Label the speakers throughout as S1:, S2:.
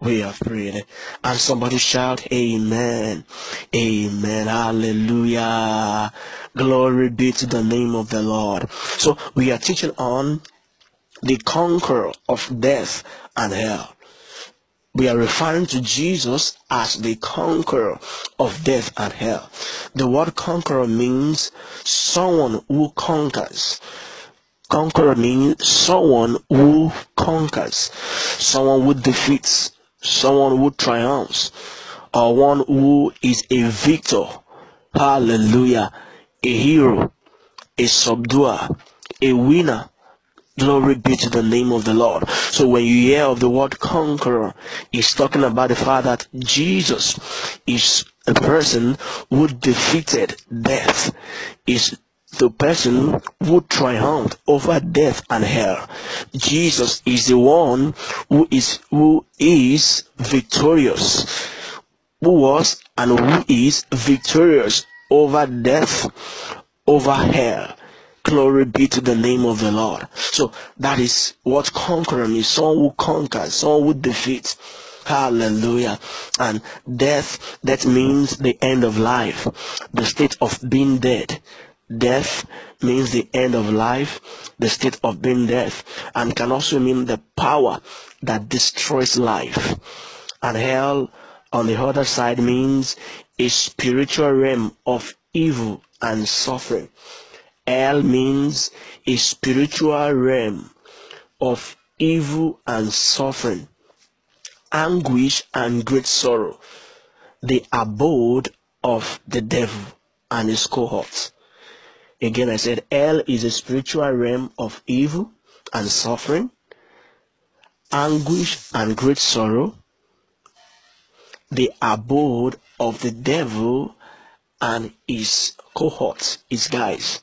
S1: We have prayed. And somebody shout, Amen. Amen. Hallelujah. Glory be to the name of the Lord. So we are teaching on the conqueror of death and hell. We are referring to Jesus as the conqueror of death and hell. The word conqueror means someone who conquers. Conqueror means someone who conquers, someone who defeats, someone who triumphs, or one who is a victor. Hallelujah. A hero, a subduer, a winner. Glory be to the name of the Lord. So when you hear of the word conqueror, it's talking about the fact that Jesus is a person who defeated death, is the person who triumphed over death and hell. Jesus is the one who is who is victorious, who was and who is victorious over death, over hell. Glory be to the name of the Lord. So that is what conquering is. Someone who conquers, someone who defeats. Hallelujah. And death, that means the end of life, the state of being dead. Death means the end of life, the state of being death, and can also mean the power that destroys life. And hell, on the other side, means a spiritual realm of evil and suffering. Hell means a spiritual realm of evil and suffering, anguish and great sorrow, the abode of the devil and his cohorts. Again, I said hell is a spiritual realm of evil and suffering, anguish and great sorrow, the abode of the devil and his cohorts, his guys.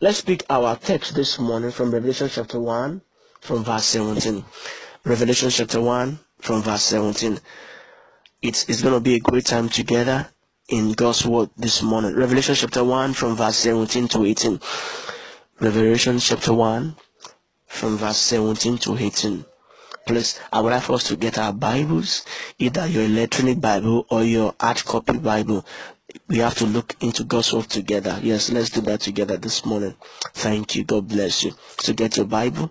S1: Let's pick our text this morning from Revelation chapter 1 from verse 17. Revelation chapter 1 from verse 17. It's, it's going to be a great time together in God's word this morning. Revelation chapter 1 from verse 17 to 18. Revelation chapter 1 from verse 17 to 18. Please, I would like for us to get our Bibles, either your electronic Bible or your hard copy Bible. We have to look into God's word together. Yes, let's do that together this morning. Thank you. God bless you. So get your Bible,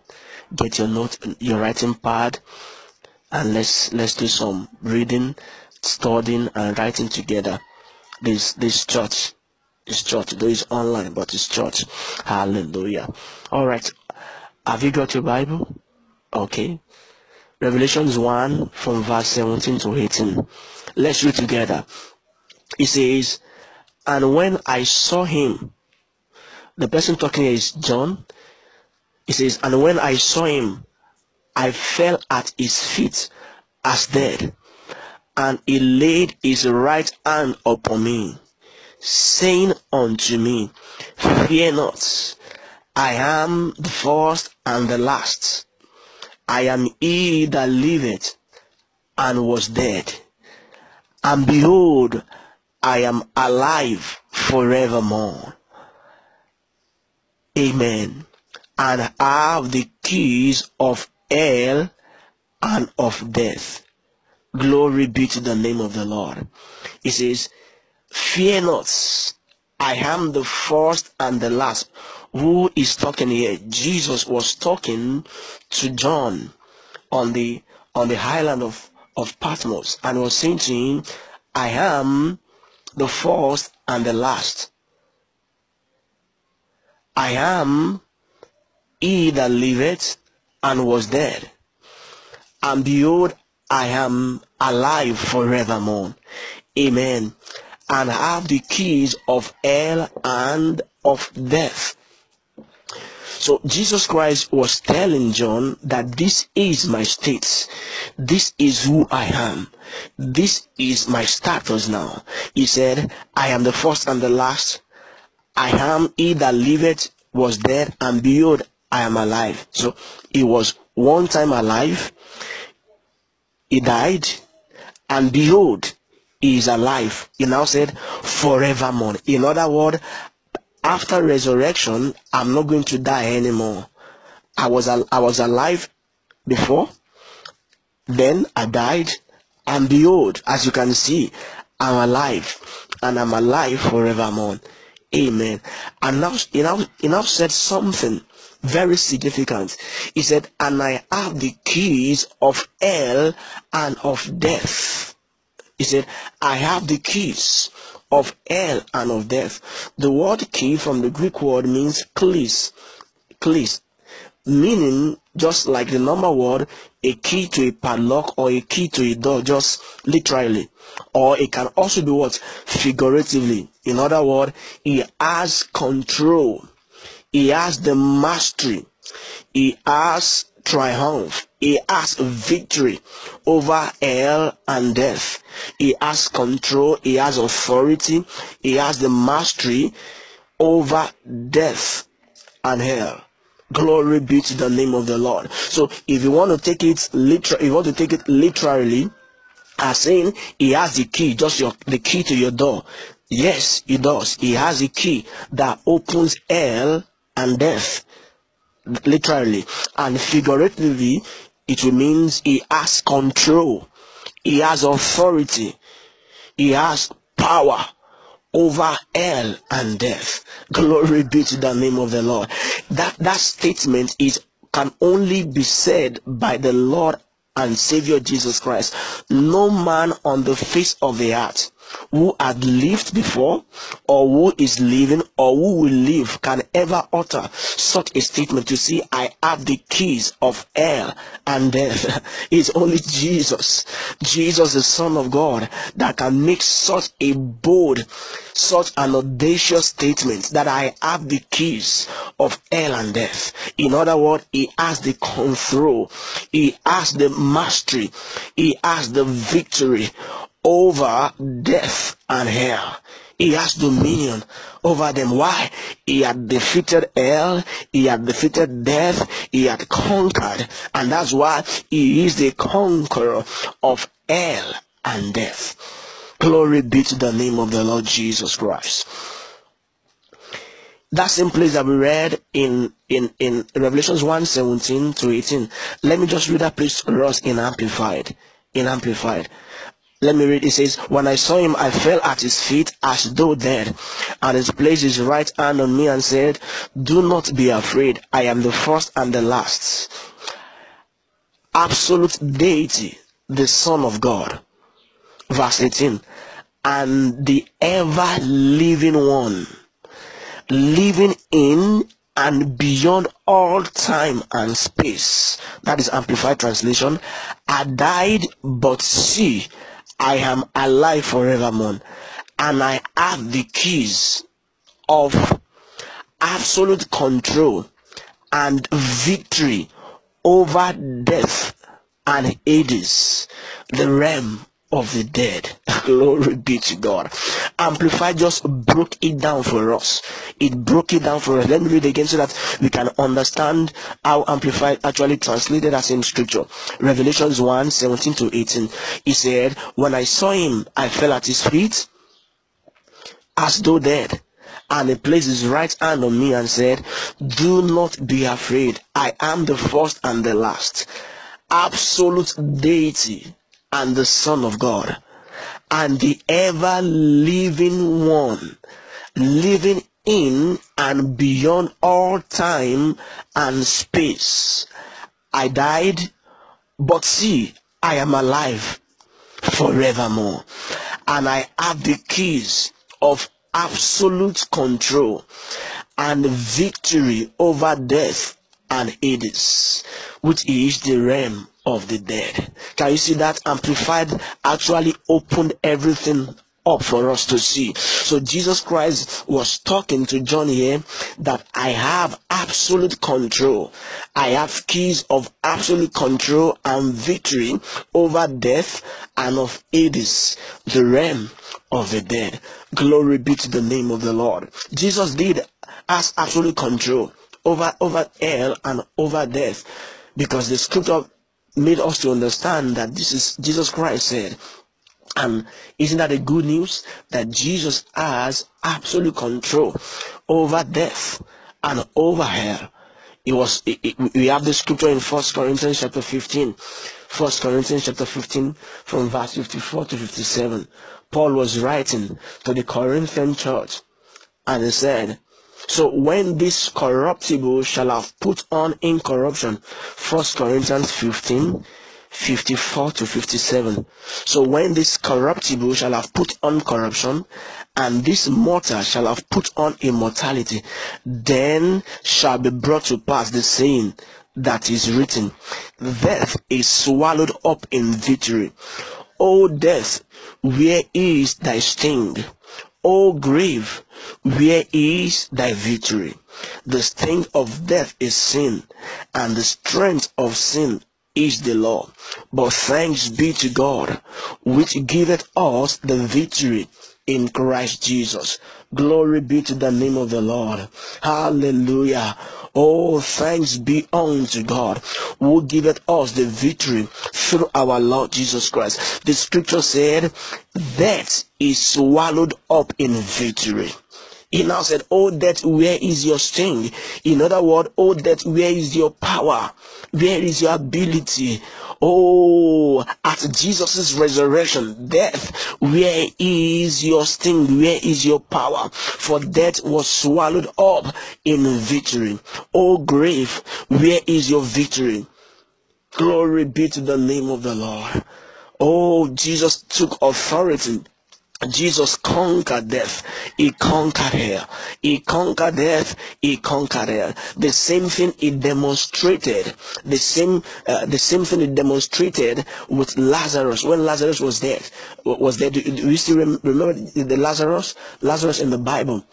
S1: get your note, your writing pad, and let's let's do some reading, studying, and writing together this this church is church though it's online but it's church. Hallelujah. All right. Have you got your bible? Okay. Revelations 1 from verse 17 to 18 let's read together. It says and when i saw him the person talking is john. It says and when i saw him i fell at his feet as dead and he laid his right hand upon me, saying unto me, Fear not, I am the first and the last. I am he that liveth and was dead. And behold, I am alive forevermore. Amen. And have the keys of hell and of death. Glory be to the name of the Lord. He says, Fear not, I am the first and the last. Who is talking here? Jesus was talking to John on the on the island of, of Patmos and was saying to him, I am the first and the last. I am he that liveth and was dead. And behold, I am alive forevermore. Amen. And have the keys of hell and of death. So Jesus Christ was telling John that this is my state. This is who I am. This is my status now. He said, I am the first and the last. I am he that liveth, was dead, and behold, I am alive. So he was one time alive. He died, and behold, he is alive. He now said, forevermore. In other words, after resurrection, I'm not going to die anymore. I was I was alive before. Then I died, and behold, as you can see, I'm alive, and I'm alive forevermore. Amen. And now he now he now said something very significant. He said, And I have the keys of hell and of death. He said, I have the keys of hell and of death. The word key from the Greek word means keys. Keys. Meaning just like the number word, a key to a padlock or a key to a door, just literally. Or it can also be what? Figuratively. In other words, he has control. He has the mastery. He has triumph. He has victory over hell and death. He has control. He has authority. He has the mastery over death and hell. Glory be to the name of the Lord. So if you want to take it literal, if you want to take it literally, as saying he has the key, just your the key to your door. Yes, he does. He has a key that opens hell and death. Literally. And figuratively, it means he has control. He has authority. He has power over hell and death. Glory be to the name of the Lord. That that statement is can only be said by the Lord and Savior Jesus Christ. No man on the face of the earth who had lived before or who is living or who will live can ever utter such a statement to see I have the keys of hell and death. It's only Jesus, Jesus the Son of God, that can make such a bold, such an audacious statement that I have the keys of hell and death. In other words, he has the control, he has the mastery, he has the victory over death and hell. He has dominion over them. Why? He had defeated hell, he had defeated death, he had conquered, and that's why he is the conqueror of hell and death. Glory be to the name of the Lord Jesus Christ. That same place that we read in in in Revelations 1 17 to 18. Let me just read that place for us in Amplified. In Amplified. Let me read. It says, When I saw him, I fell at his feet as though dead, and he placed his right hand on me and said, Do not be afraid. I am the first and the last. Absolute deity, the Son of God. Verse 18. And the ever living one, living in and beyond all time and space. That is Amplified Translation. I died, but see, I am alive forevermore, and I have the keys of absolute control and victory over death and Hades, the realm of the dead. Glory be to God. Amplified just broke it down for us. It broke it down for us. Let me read again so that we can understand how Amplified actually translated as in scripture. Revelations 1 17 to 18. He said, When I saw him, I fell at his feet as though dead. And he placed his right hand on me and said, Do not be afraid. I am the first and the last. Absolute deity and the Son of God and the ever living one, living in and beyond all time and space. I died, but see, I am alive forevermore, and I have the keys of absolute control and victory over death and Hades, which is the realm of the dead. Can you see that amplified actually opened everything up for us to see. So Jesus Christ was talking to John here that I have absolute control. I have keys of absolute control and victory over death and of Hades, the realm of the dead. Glory be to the name of the Lord. Jesus did has absolute control over over hell and over death because the scripture made us to understand that this is Jesus Christ said. And isn't that a good news? That Jesus has absolute control over death and over hell. It was it, it, we have the scripture in First Corinthians chapter 15, First Corinthians chapter 15 from verse 54 to 57. Paul was writing to the Corinthian church and he said, so when this corruptible shall have put on incorruption, First Corinthians 15, 54 to 57. So when this corruptible shall have put on corruption, and this mortal shall have put on immortality, then shall be brought to pass the saying that is written, Death is swallowed up in victory. O death, where is thy sting? O grave, where is thy victory? The sting of death is sin, and the strength of sin is the law. But thanks be to God, which giveth us the victory in Christ Jesus. Glory be to the name of the Lord. Hallelujah. Oh, thanks be unto God who giveth us the victory through our Lord Jesus Christ. The scripture said, That is swallowed up in victory. He now said, Oh, death, where is your sting? In other words, oh, death, where is your power? Where is your ability? Oh, at Jesus' resurrection, death, where is your sting? Where is your power? For death was swallowed up in victory. Oh, grave, where is your victory? Glory be to the name of the Lord. Oh, Jesus took authority Jesus conquered death. He conquered hell. He conquered death. He conquered hell. The same thing he demonstrated. The same, uh, the same thing he demonstrated with Lazarus when Lazarus was dead. Was dead. Do you still remember the Lazarus? Lazarus in the Bible,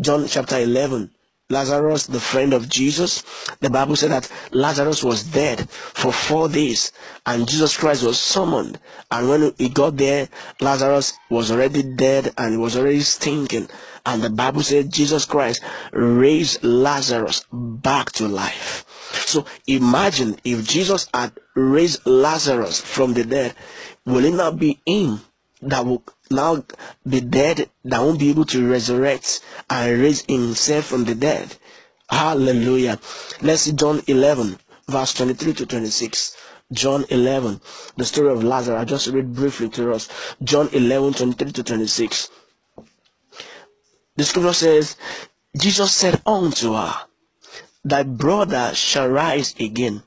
S1: John chapter 11. Lazarus, the friend of Jesus, the Bible said that Lazarus was dead for four days and Jesus Christ was summoned. And when he got there, Lazarus was already dead and he was already stinking. And the Bible said Jesus Christ raised Lazarus back to life. So imagine if Jesus had raised Lazarus from the dead, will it not be him that will now be dead that won't be able to resurrect and raise himself from the dead. Hallelujah. Let's see John 11, verse 23 to 26. John 11, the story of Lazarus. I just read briefly to us. John 11, 23 to 26. The scripture says, Jesus said unto her, Thy brother shall rise again.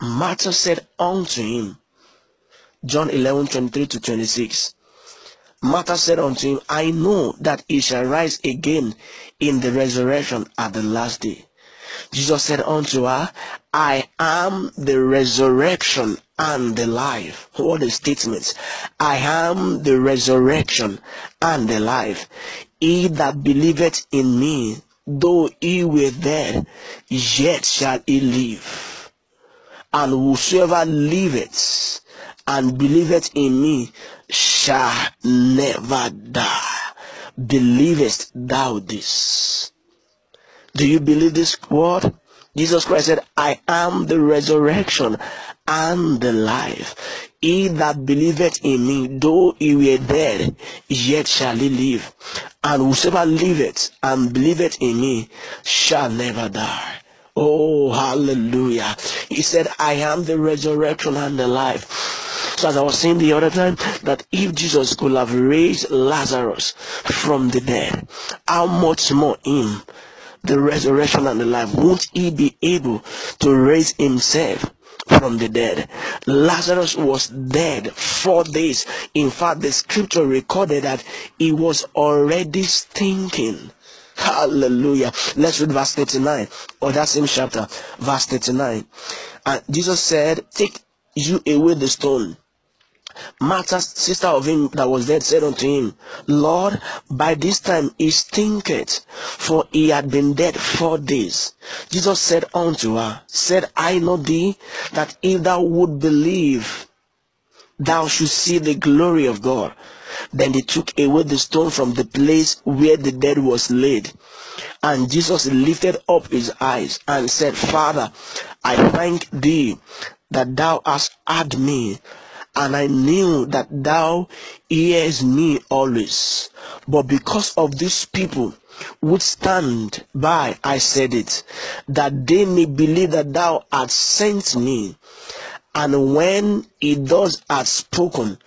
S1: Martha said unto him, John 11, 23 to 26. Martha said unto him, I know that he shall rise again in the resurrection at the last day. Jesus said unto her, I am the resurrection and the life. What a statement. I am the resurrection and the life. He that believeth in me, though he were dead, yet shall he live. And whosoever liveth and believeth in me shall never die. Believest thou this? Do you believe this word? Jesus Christ said, I am the resurrection and the life. He that believeth in me, though he were dead, yet shall he live. And whosoever liveth and believeth in me shall never die. Oh, hallelujah. He said, I am the resurrection and the life. So as I was saying the other time, that if Jesus could have raised Lazarus from the dead, how much more him, the resurrection and the life, won't he be able to raise himself? from the dead. Lazarus was dead four days. In fact, the scripture recorded that he was already stinking. Hallelujah. Let's read verse 39 or that same chapter, verse 39. And Jesus said, Take you away the stone. Martha, sister of him that was dead, said unto him, Lord, by this time he stinketh, for he had been dead four days. Jesus said unto her, Said I not thee, that if thou would believe, thou should see the glory of God. Then they took away the stone from the place where the dead was laid. And Jesus lifted up his eyes and said, Father, I thank thee that thou hast heard me and I knew that thou hears me always. But because of these people would stand by, I said it, that they may believe that thou hast sent me. And when he thus had spoken,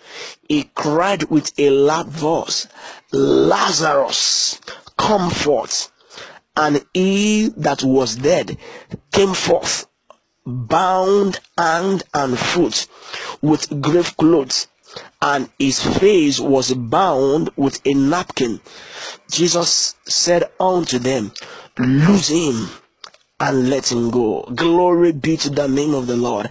S1: he cried with a loud voice, Lazarus, come forth. And he that was dead came forth, bound hand and foot with grave clothes, and his face was bound with a napkin. Jesus said unto them, Loose him and let him go. Glory be to the name of the Lord.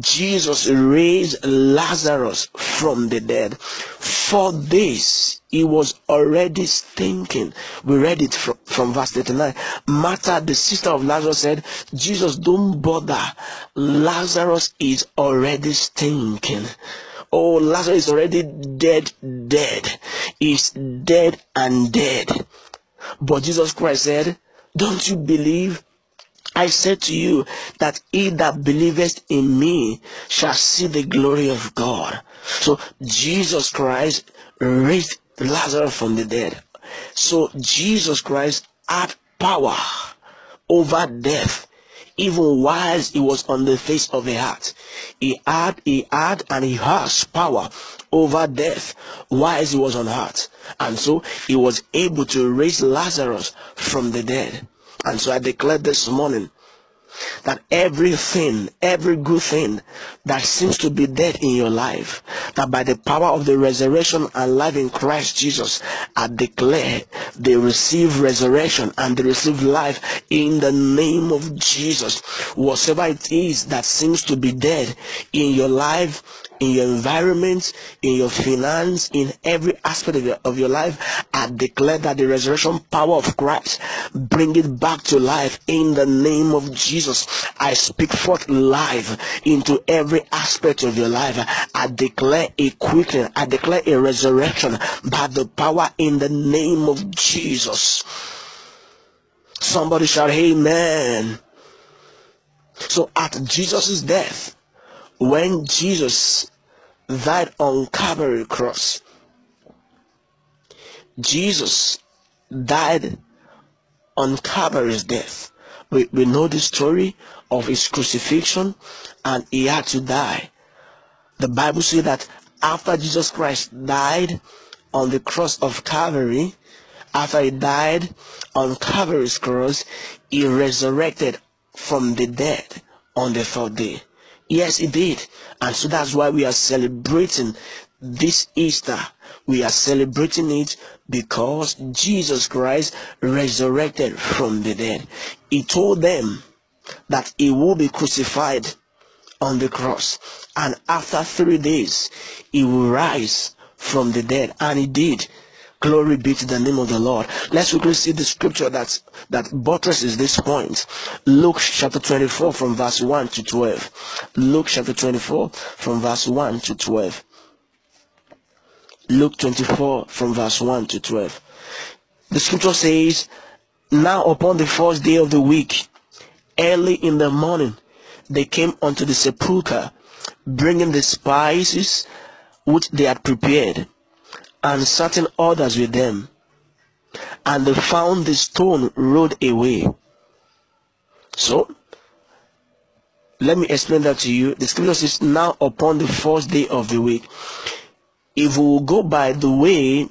S1: Jesus raised Lazarus from the dead. For this, he was already stinking. We read it from, from verse 39. Martha, the sister of Lazarus, said, Jesus, don't bother. Lazarus is already stinking. Oh, Lazarus is already dead, dead. He's dead and dead. But Jesus Christ said, Don't you believe? I said to you that he that believeth in me shall see the glory of God. So Jesus Christ raised Lazarus from the dead. So Jesus Christ had power over death even whilst he was on the face of the earth. He had, he had, and he has power over death whilst he was on earth. And so he was able to raise Lazarus from the dead. And so I declare this morning that everything, every good thing that seems to be dead in your life, that by the power of the resurrection and life in Christ Jesus, I declare they receive resurrection and they receive life in the name of Jesus. Whatever it is that seems to be dead in your life, in your environment, in your finance, in every aspect of your, of your life, I declare that the resurrection power of Christ bring it back to life in the name of Jesus. I speak forth life into every aspect of your life. I declare a quickening, I declare a resurrection by the power in the name of Jesus. Somebody shout, Amen. So at Jesus' death, when Jesus died on Calvary cross. Jesus died on Calvary's death. We, we know the story of his crucifixion and he had to die. The Bible says that after Jesus Christ died on the cross of Calvary, after he died on Calvary's cross, he resurrected from the dead on the third day. Yes, he did. And so that's why we are celebrating this Easter. We are celebrating it because Jesus Christ resurrected from the dead. He told them that he will be crucified on the cross. And after three days, he will rise from the dead. And he did. Glory be to the name of the Lord. Let's quickly see the scripture that that buttresses this point. Luke chapter 24 from verse 1 to 12. Luke chapter 24 from verse 1 to 12. Luke 24 from verse 1 to 12. The scripture says, Now upon the first day of the week, early in the morning, they came unto the sepulchre, bringing the spices which they had prepared and certain others with them. And they found the stone rolled away. So, let me explain that to you. The scripture says, now upon the first day of the week. If we will go by the way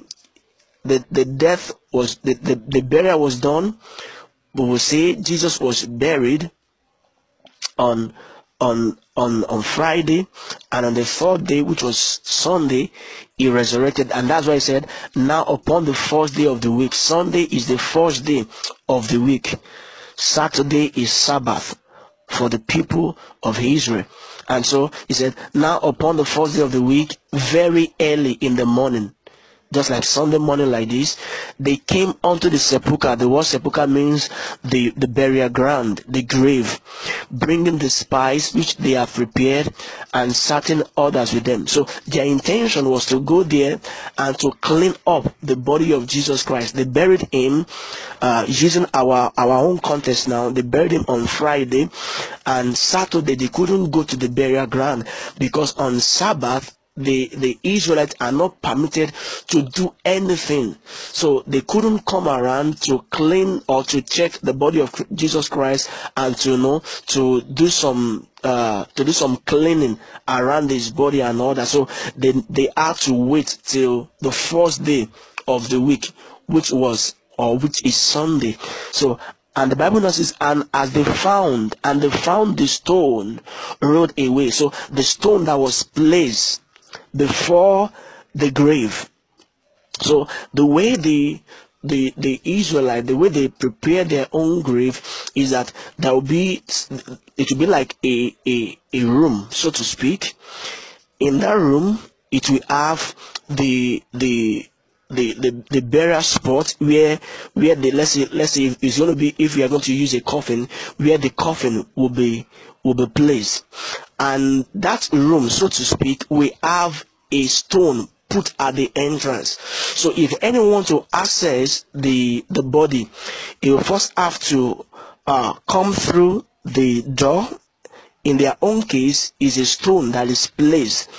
S1: the, the death was, the, the, the burial was done, we will say Jesus was buried on on on on Friday, and on the fourth day, which was Sunday, he resurrected, and that's why he said, "Now upon the first day of the week, Sunday is the first day of the week. Saturday is Sabbath for the people of Israel." And so he said, "Now upon the first day of the week, very early in the morning." Just like Sunday morning like this, they came onto the sepulchre. The word sepulchre means the, the burial ground, the grave, bringing the spice which they have prepared and certain others with them. So their intention was to go there and to clean up the body of Jesus Christ. They buried him uh, using our, our own context now. They buried him on Friday and Saturday they couldn't go to the burial ground because on Sabbath the the Israelites are not permitted to do anything. So they couldn't come around to clean or to check the body of Jesus Christ and to you know to do some uh, to do some cleaning around his body and all that. So they they had to wait till the first day of the week, which was or which is Sunday. So and the Bible says, and as they found, and they found the stone rolled away. So the stone that was placed before the grave. So the way the the the Israelite, the way they prepare their own grave is that there will be it will be like a, a, a room, so to speak. In that room, it will have the the the, the, the burial spot where where the let's say let's say it's going to be if we are going to use a coffin where the coffin will be will be placed. And that room so to speak we have a stone put at the entrance. So if anyone to access the the body it will first have to uh, come through the door. In their own case is a stone that is placed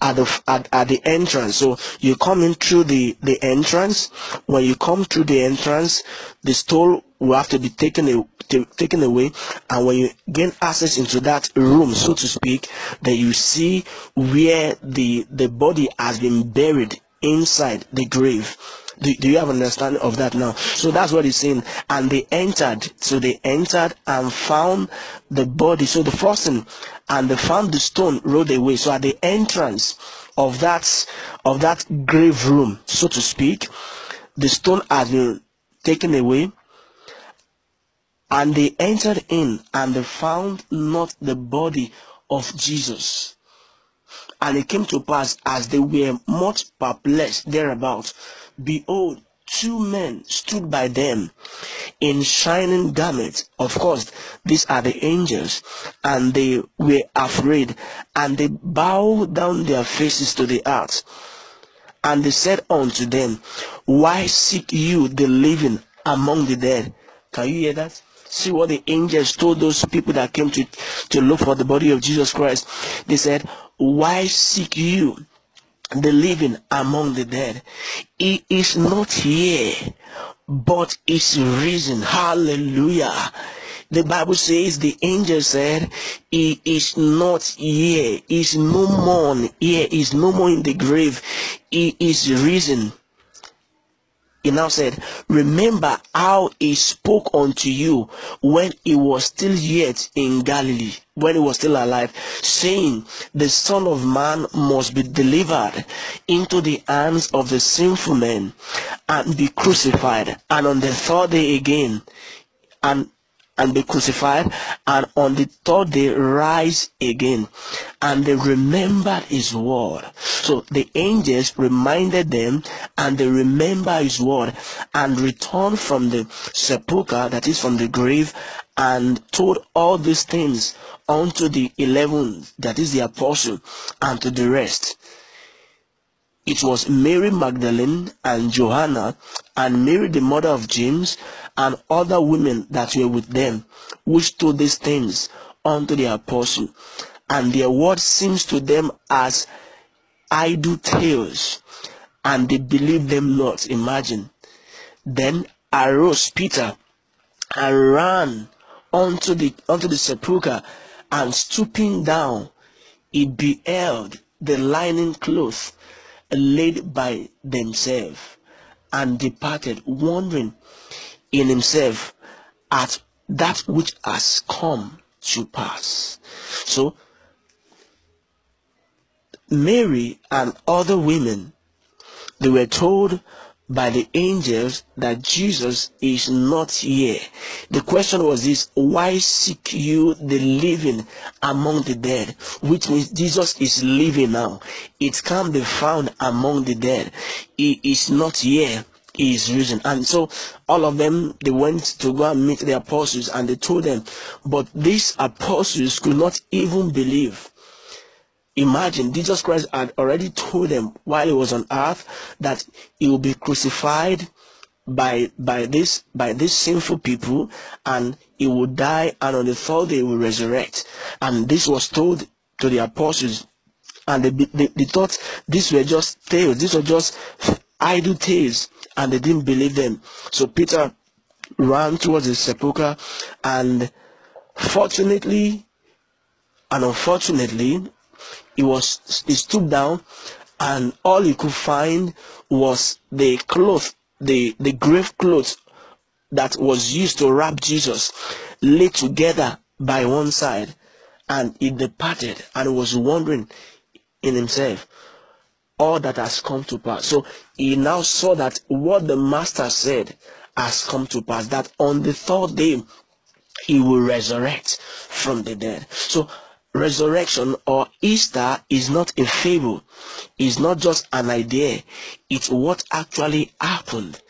S1: at the at, at the entrance. So you come in through the the entrance. When you come through the entrance the stone will have to be taken a, t- taken away and when you gain access into that room so to speak then you see where the the body has been buried inside the grave do, do you have an understanding of that now? So that's what he's saying. And they entered. So they entered and found the body. So the first thing, and they found the stone rolled away. So at the entrance of that of that grave room, so to speak, the stone has been taken away. And they entered in and they found not the body of Jesus. And it came to pass as they were much perplexed thereabout behold, two men stood by them in shining garments. Of course, these are the angels, and they were afraid, and they bowed down their faces to the earth. And they said unto them, Why seek you the living among the dead? Can you hear that? See what the angels told those people that came to, to look for the body of Jesus Christ. They said, Why seek you the living among the dead. He is not here, but is risen. Hallelujah. The Bible says the angel said, He is not here, He is no more here, He is no more in the grave, He is risen he now said, Remember how he spoke unto you when he was still yet in Galilee, when he was still alive, saying, The Son of Man must be delivered into the hands of the sinful men and be crucified, and on the third day again, and and be crucified, and on the third day rise again. And they remembered his word. So the angels reminded them, and they remember his word, and returned from the sepulchre, that is from the grave, and told all these things unto the eleven, that is the apostle, and to the rest. It was Mary Magdalene and Johanna and Mary the mother of James and other women that were with them, which told these things unto the apostle. And their word seems to them as idle tales, and they believed them not. Imagine. Then arose Peter and ran unto the unto the sepulchre, and stooping down, he beheld the linen cloth laid by themselves, and departed, wondering in himself at that which has come to pass. So, Mary and other women, they were told by the angels that Jesus is not here. The question was this why seek you the living among the dead? Which means Jesus is living now. It can't be found among the dead. He is not here is risen. And so all of them they went to go and meet the apostles and they told them, but these apostles could not even believe. Imagine Jesus Christ had already told them while he was on earth that he will be crucified by by this by these sinful people and he will die and on the third day he will resurrect. And this was told to the apostles and they, they, they thought these were just tales, these were just idle tales, and they didn't believe them. So Peter ran towards the sepulchre, and fortunately and unfortunately, he was he stooped down, and all he could find was the cloth, the the grave cloth that was used to wrap Jesus, laid together by one side, and he departed and was wondering in himself all that has come to pass. So he now saw that what the master said has come to pass, that on the third day he will resurrect from the dead. So resurrection or Easter is not a fable, it's not just an idea, it's what actually happened.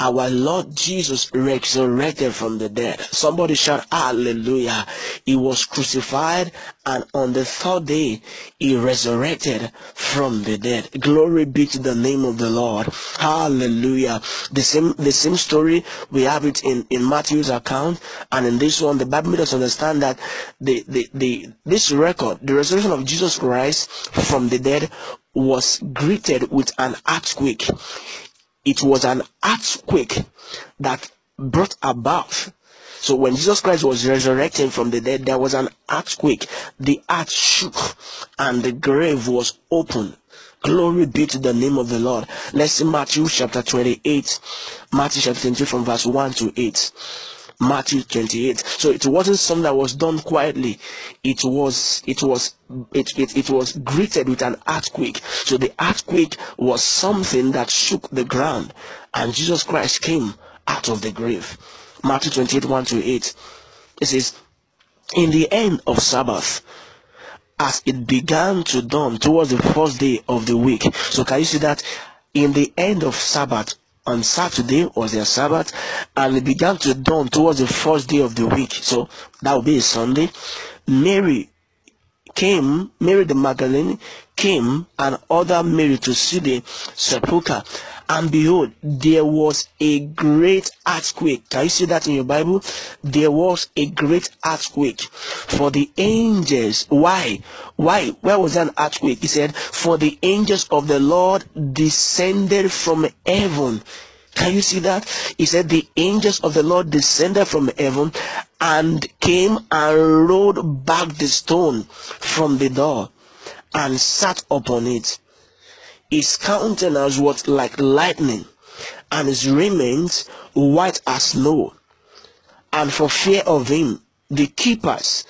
S1: Our Lord Jesus resurrected from the dead. Somebody shout hallelujah. He was crucified and on the third day he resurrected from the dead. Glory be to the name of the Lord. Hallelujah. The same the same story we have it in, in Matthew's account and in this one the Bible makes us understand that the, the, the this record, the resurrection of Jesus Christ from the dead was greeted with an earthquake. It was an earthquake that brought about. So when Jesus Christ was resurrected from the dead, there was an earthquake. The earth shook and the grave was open. Glory be to the name of the Lord. Let's see Matthew chapter 28. Matthew chapter 28 from verse 1 to 8. Matthew 28. So it wasn't something that was done quietly. It was, it was, it, it, it was greeted with an earthquake. So the earthquake was something that shook the ground and Jesus Christ came out of the grave. Matthew 28, 1 to 8. It says, in the end of Sabbath, as it began to dawn towards the first day of the week. So can you see that in the end of Sabbath, on Saturday was their Sabbath, and it began to dawn towards the first day of the week. So that would be a Sunday. Mary came, Mary the Magdalene came and ordered Mary to see the sepulchre. And behold, there was a great earthquake. Can you see that in your Bible? There was a great earthquake. For the angels, why? Why? Where was an earthquake? He said, For the angels of the Lord descended from heaven. Can you see that? He said, The angels of the Lord descended from heaven and came and rolled back the stone from the door and sat upon it. His countenance was like lightning, and his raiment white as snow. And for fear of him, the keepers,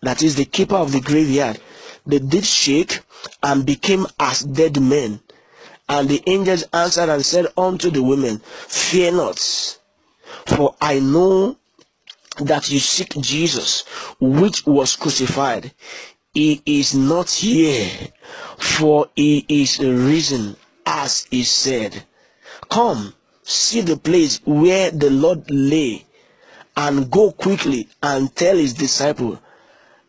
S1: that is the keeper of the graveyard, they did shake and became as dead men. And the angels answered and said unto the women, Fear not, for I know that you seek Jesus, which was crucified. He is not here, for he is risen, as he said. Come, see the place where the Lord lay, and go quickly and tell his disciple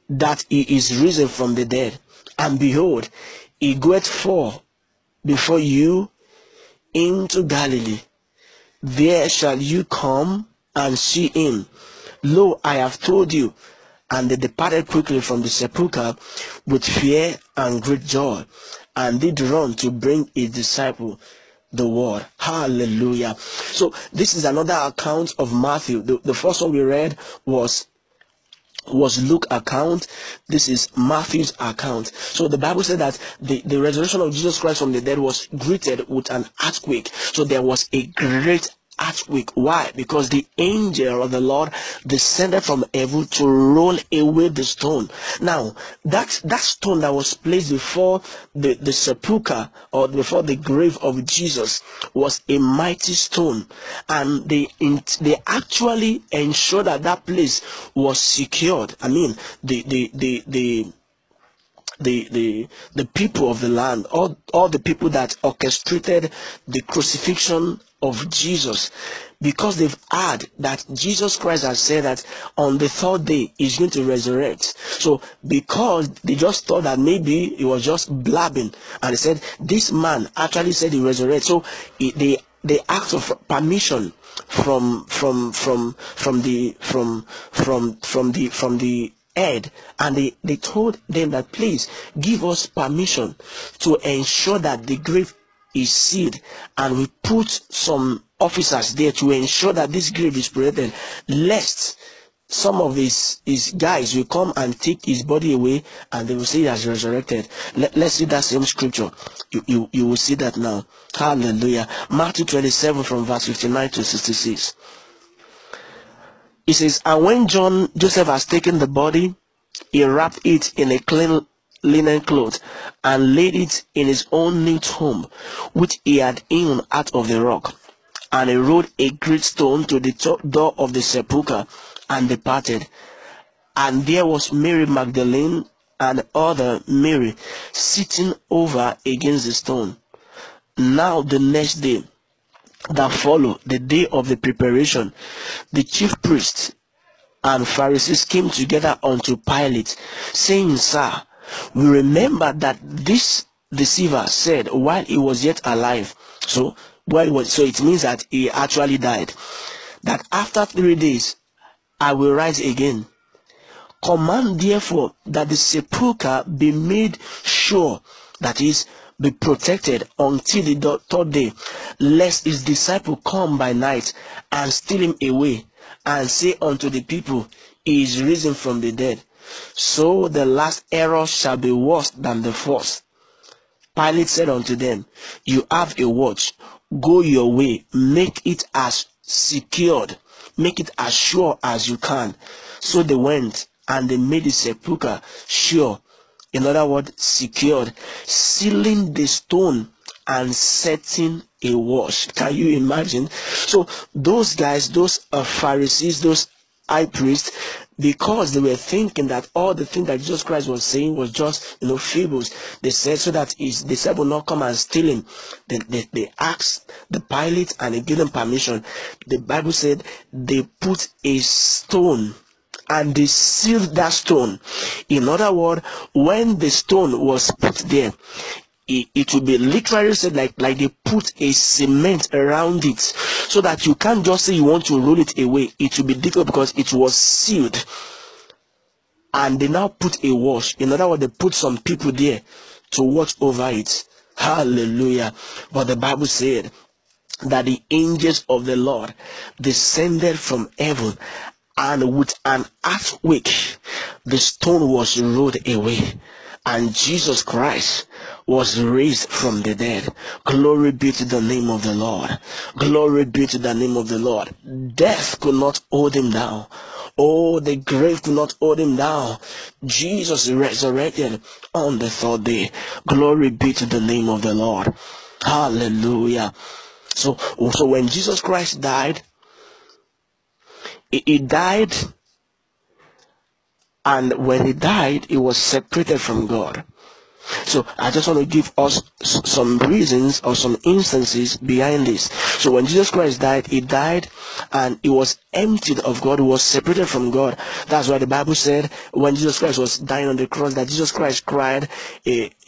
S1: that he is risen from the dead. And behold, he goeth forth before you into Galilee. There shall you come and see him. Lo, I have told you. And they departed quickly from the sepulchre with fear and great joy, and did run to bring his disciple the word. Hallelujah. So this is another account of Matthew. The, the first one we read was was Luke account. This is Matthew's account. So the Bible said that the, the resurrection of Jesus Christ from the dead was greeted with an earthquake. So there was a great earthquake. Why? Because the angel of the Lord descended from heaven to roll away the stone. Now, that, that stone that was placed before the, the sepulchre or before the grave of Jesus was a mighty stone. And they, they actually ensured that that place was secured. I mean, the, the, the, the, the the the people of the land all all the people that orchestrated the crucifixion of Jesus because they've heard that Jesus Christ has said that on the third day he's going to resurrect. So because they just thought that maybe he was just blabbing and they said this man actually said he resurrect. So they they asked for permission from from from from the from from from the from the heard and they, they told them that please give us permission to ensure that the grave is seed and we put some officers there to ensure that this grave is protected lest some of his his guys will come and take his body away and they will say he has resurrected. Let, let's see that same scripture. You, you you will see that now. Hallelujah. Matthew 27 from verse 59 to 66 it says and when john joseph has taken the body he wrapped it in a clean linen cloth and laid it in his own neat tomb which he had hewn out of the rock and he rolled a great stone to the top door of the sepulchre and departed. And there was Mary Magdalene and other Mary sitting over against the stone. Now the next day that followed, the day of the preparation, the chief priests and Pharisees came together unto Pilate, saying, Sir, we remember that this deceiver said while he was yet alive. So while was, so it means that he actually died. That after three days I will rise again. Command therefore that the sepulchre be made sure, that is, be protected until the third day, lest his disciple come by night and steal him away, and say unto the people, He is risen from the dead. So the last error shall be worse than the first. Pilate said unto them, You have a watch, go your way, make it as secured make it as sure as you can. So they went and they made the sepulchre sure. In other words, secured, sealing the stone and setting a watch. Can you imagine? So those guys, those uh, Pharisees, those high priests, because they were thinking that all the things that Jesus Christ was saying was just, you know, fables. They said so that his disciple not come and steal him. They, they, they asked the Pilate and he gave them permission. The Bible said they put a stone and they sealed that stone. In other words, when the stone was put there, it, will be literally said like like they put a cement around it so that you can't just say you want to roll it away. It will be difficult because it was sealed. And they now put a wash. In other words they put some people there to watch over it. Hallelujah. But the bible said that the angels of the lord descended from heaven and with an earthquake the stone was rolled away and jesus christ was raised from the dead. Glory be to the name of the Lord. Glory be to the name of the Lord. Death could not hold him down. Oh, the grave could not hold him down. Jesus resurrected on the third day. Glory be to the name of the Lord. Hallelujah. So, so when Jesus Christ died, he, he died, and when he died, he was separated from God. So I just want to give us some reasons or some instances behind this. So when Jesus Christ died, he died and he was emptied of God, he was separated from God. That's why the Bible said when Jesus Christ was dying on the cross that Jesus Christ cried,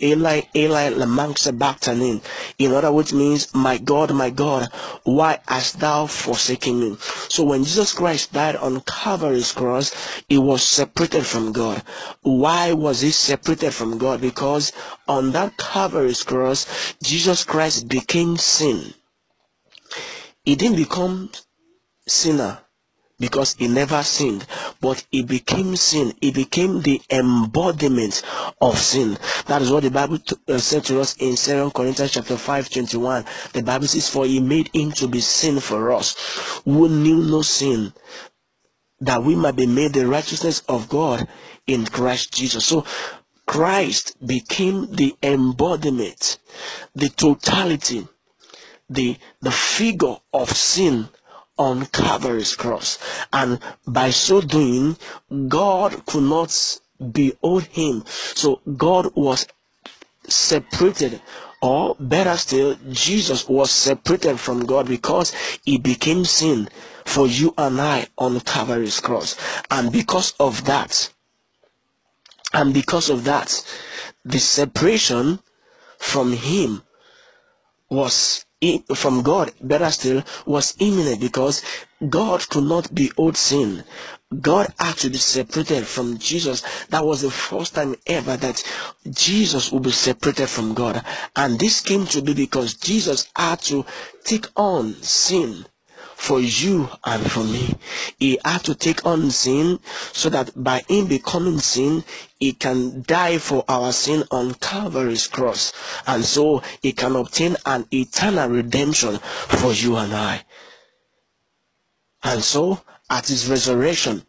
S1: Eli, Eli, lama sabachthani. In other words, means, my God, my God, why hast thou forsaken me? So when Jesus Christ died on Calvary's cross, he was separated from God. Why was he separated from God? Because on that Calvary's cross, Jesus Christ became sin. He didn't become sinner because he never sinned, but he became sin. He became the embodiment of sin. That is what the Bible t- uh, said to us in 2 Corinthians chapter 5, 21. The Bible says, For he made him to be sin for us, who knew no sin, that we might be made the righteousness of God in Christ Jesus. So Christ became the embodiment, the totality, the, the figure of sin on Calvary's cross. And by so doing, God could not behold him. So God was separated or better still jesus was separated from god because he became sin for you and i on calvary's cross and because of that and because of that the separation from him was from God, better still, was imminent because God could not behold sin. God had to be separated from Jesus. That was the first time ever that Jesus would be separated from God. And this came to be because Jesus had to take on sin for you and for me. He had to take on sin so that by him becoming sin, he can die for our sin on Calvary's cross. And so he can obtain an eternal redemption for you and I. And so at his resurrection,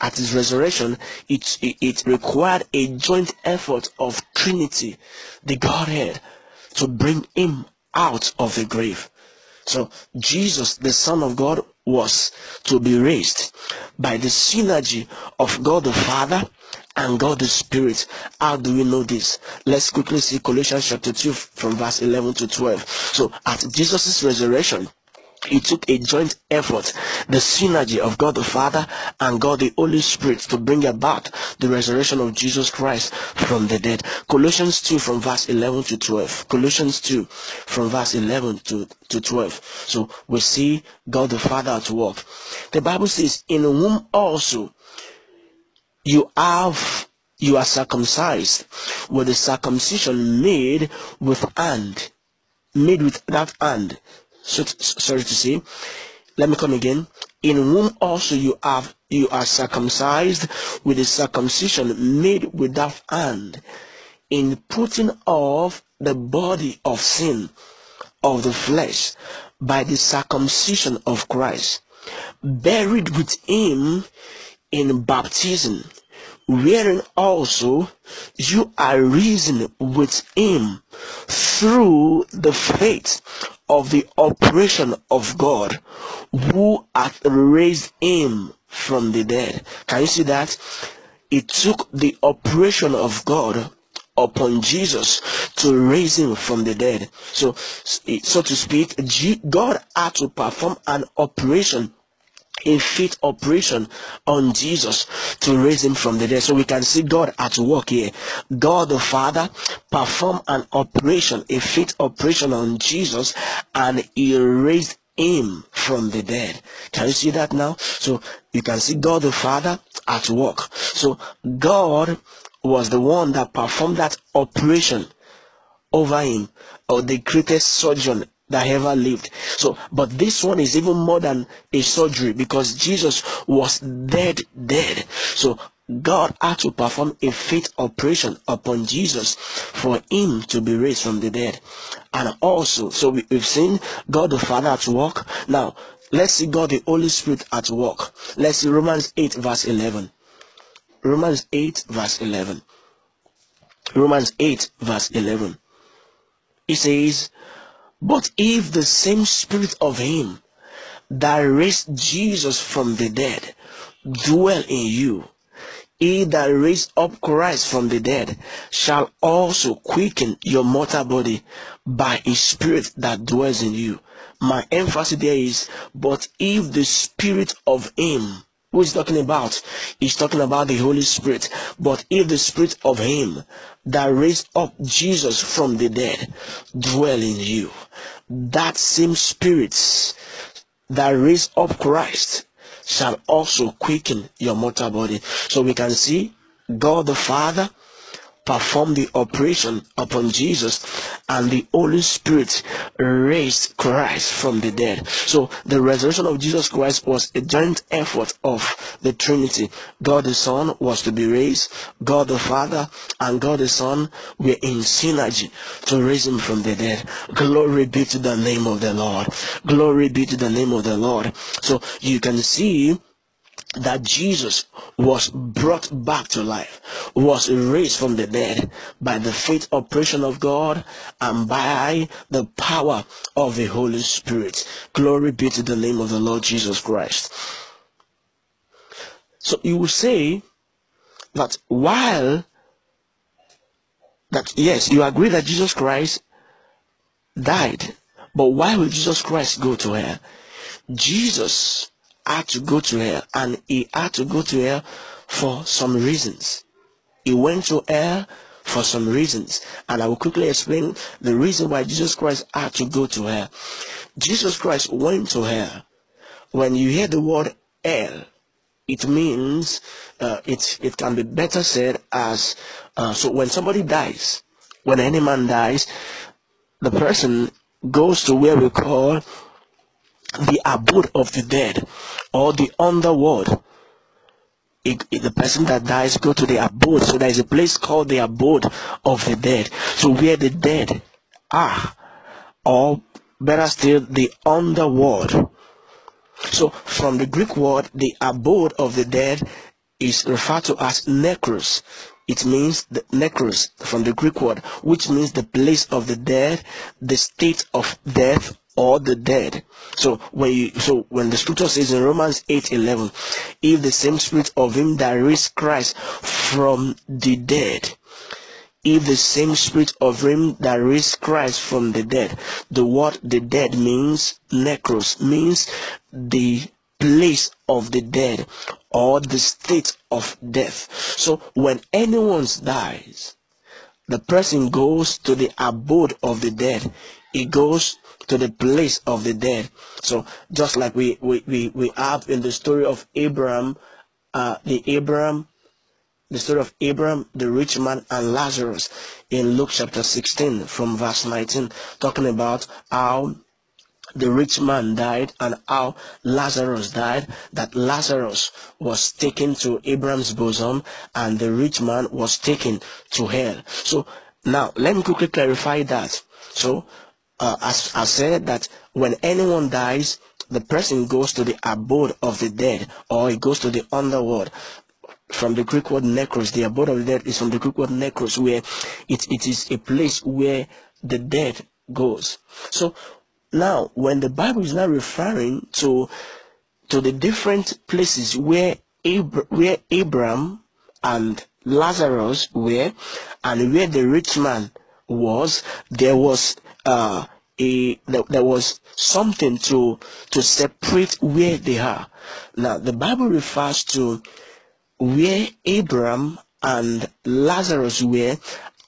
S1: at his resurrection, it, it, it, required a joint effort of Trinity, the Godhead, to bring him out of the grave. So Jesus, the Son of God, was to be raised by the synergy of God the Father and God the Spirit. How do we know this? Let's quickly see Colossians chapter 2 from verse 11 to 12. So at Jesus' resurrection, it took a joint effort, the synergy of God the Father and God the Holy Spirit to bring about the resurrection of Jesus Christ from the dead. Colossians 2 from verse 11 to 12. Colossians 2 from verse 11 to, to 12. So we see God the Father at work. The Bible says, in whom also you have you are circumcised with the circumcision made with hand made with that hand so, sorry to say, let me come again. In whom also you have you are circumcised with a circumcision made without hand, in putting off the body of sin of the flesh by the circumcision of Christ, buried with him in baptism, wherein also you are risen with him through the faith of the operation of God who hath raised him from the dead. Can you see that? It took the operation of God upon Jesus to raise him from the dead. So, so to speak, God had to perform an operation a faith operation on Jesus to raise him from the dead. So we can see God at work here. God the Father performed an operation, a faith operation on Jesus, and he raised him from the dead. Can you see that now? So you can see God the Father at work. So God was the one that performed that operation over him, or the greatest surgeon that ever lived. So, but this one is even more than a surgery because Jesus was dead, dead. So, God had to perform a faith operation upon Jesus for him to be raised from the dead. And also, so we, have seen God the Father at work. Now, let's see God the Holy Spirit at work. Let's see Romans 8, verse 11. Romans 8, verse 11. Romans 8, verse 11. It says, but if the same spirit of him that raised Jesus from the dead dwell in you, he that raised up Christ from the dead shall also quicken your mortal body by his spirit that dwells in you. My emphasis there is, but if the spirit of him who is talking about? He's talking about the Holy Spirit. But if the Spirit of Him that raised up Jesus from the dead dwell in you, that same Spirit that raised up Christ shall also quicken your mortal body. So we can see God the Father performed the operation upon Jesus and the Holy Spirit raised Christ from the dead. So the resurrection of Jesus Christ was a joint effort of the Trinity. God the Son was to be raised, God the Father and God the Son were in synergy to raise him from the dead. Glory be to the name of the Lord. Glory be to the name of the Lord. So you can see that Jesus was brought back to life, was raised from the dead by the faith operation of God and by the power of the Holy Spirit. Glory be to the name of the Lord Jesus Christ. So you will say that while that yes, you agree that Jesus Christ died, but why will Jesus Christ go to hell? Jesus had to go to hell and he had to go to hell for some reasons. He went to hell for some reasons. And I will quickly explain the reason why Jesus Christ had to go to hell. Jesus Christ went to hell. When you hear the word hell, it means uh, it it can be better said as uh, so when somebody dies when any man dies the person goes to where we call the abode of the dead or the underworld. It, it- the person that dies go to the abode. So there is a place called the abode of the dead. So where the dead are or better still the underworld. So, from the Greek word, the abode of the dead is referred to as necros. It means the necros from the Greek word, which means the place of the dead, the state of death, or the dead. So when you, so when the scripture says in Romans 8:11, if the same spirit of him that raised Christ from the dead if the same spirit of him that raised Christ from the dead. The word the dead means necros, means the place of the dead or the state of death. So when anyone dies, the person goes to the abode of the dead. He goes to the place of the dead. So just like we we, we, we have in the story of Abraham, uh, the Abraham the story of Abraham, the rich man, and Lazarus in Luke chapter 16 from verse 19, talking about how the rich man died and how Lazarus died, that Lazarus was taken to Abraham's bosom and the rich man was taken to hell. So now let me quickly clarify that. So uh, as I said that when anyone dies, the person goes to the abode of the dead or he goes to the underworld from the Greek word necros. The abode of the dead is from the Greek word necros, where it, it is a place where the dead goes. So now, when the Bible is now referring to to the different places where Ab- where Abraham and Lazarus were, and where the rich man was, there was uh, a there, there was something to to separate where they are. Now, the Bible refers to where Abraham and Lazarus were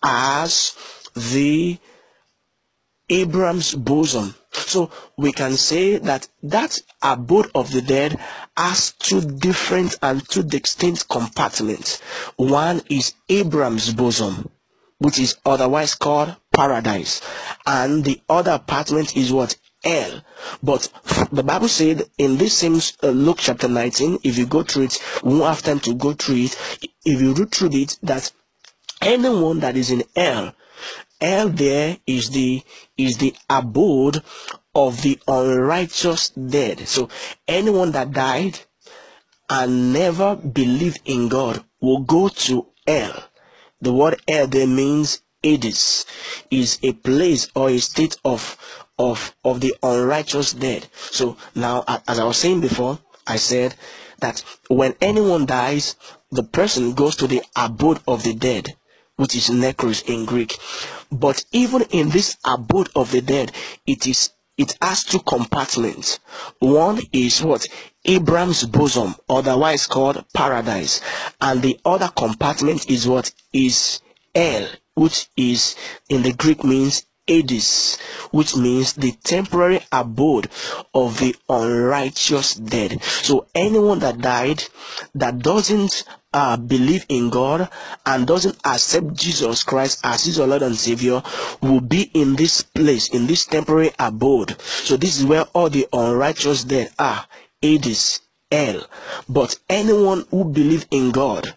S1: as the Abraham's bosom. So we can say that that abode of the dead has two different and two distinct compartments. One is Abraham's bosom, which is otherwise called paradise, and the other apartment is what hell. But the Bible said in this same uh, Luke chapter 19, if you go through it, we won't have time to go through it. If you read through it, that anyone that is in hell hell there is the is the abode of the unrighteous dead so anyone that died and never believed in god will go to hell the word hell there means hades is a place or a state of of of the unrighteous dead. So now as i was saying before i said that when anyone dies the person goes to the abode of the dead which is necros in Greek. But even in this abode of the dead, it is it has two compartments. One is what? Abraham's bosom, otherwise called paradise, and the other compartment is what? Is hell, which is in the Greek means Hades, which means the temporary abode of the unrighteous dead. So anyone that died that doesn't uh, believe in God and doesn't accept Jesus Christ as his Lord and Savior will be in this place, in this temporary abode. So this is where all the unrighteous dead are. Hades, hell. But anyone who believes in God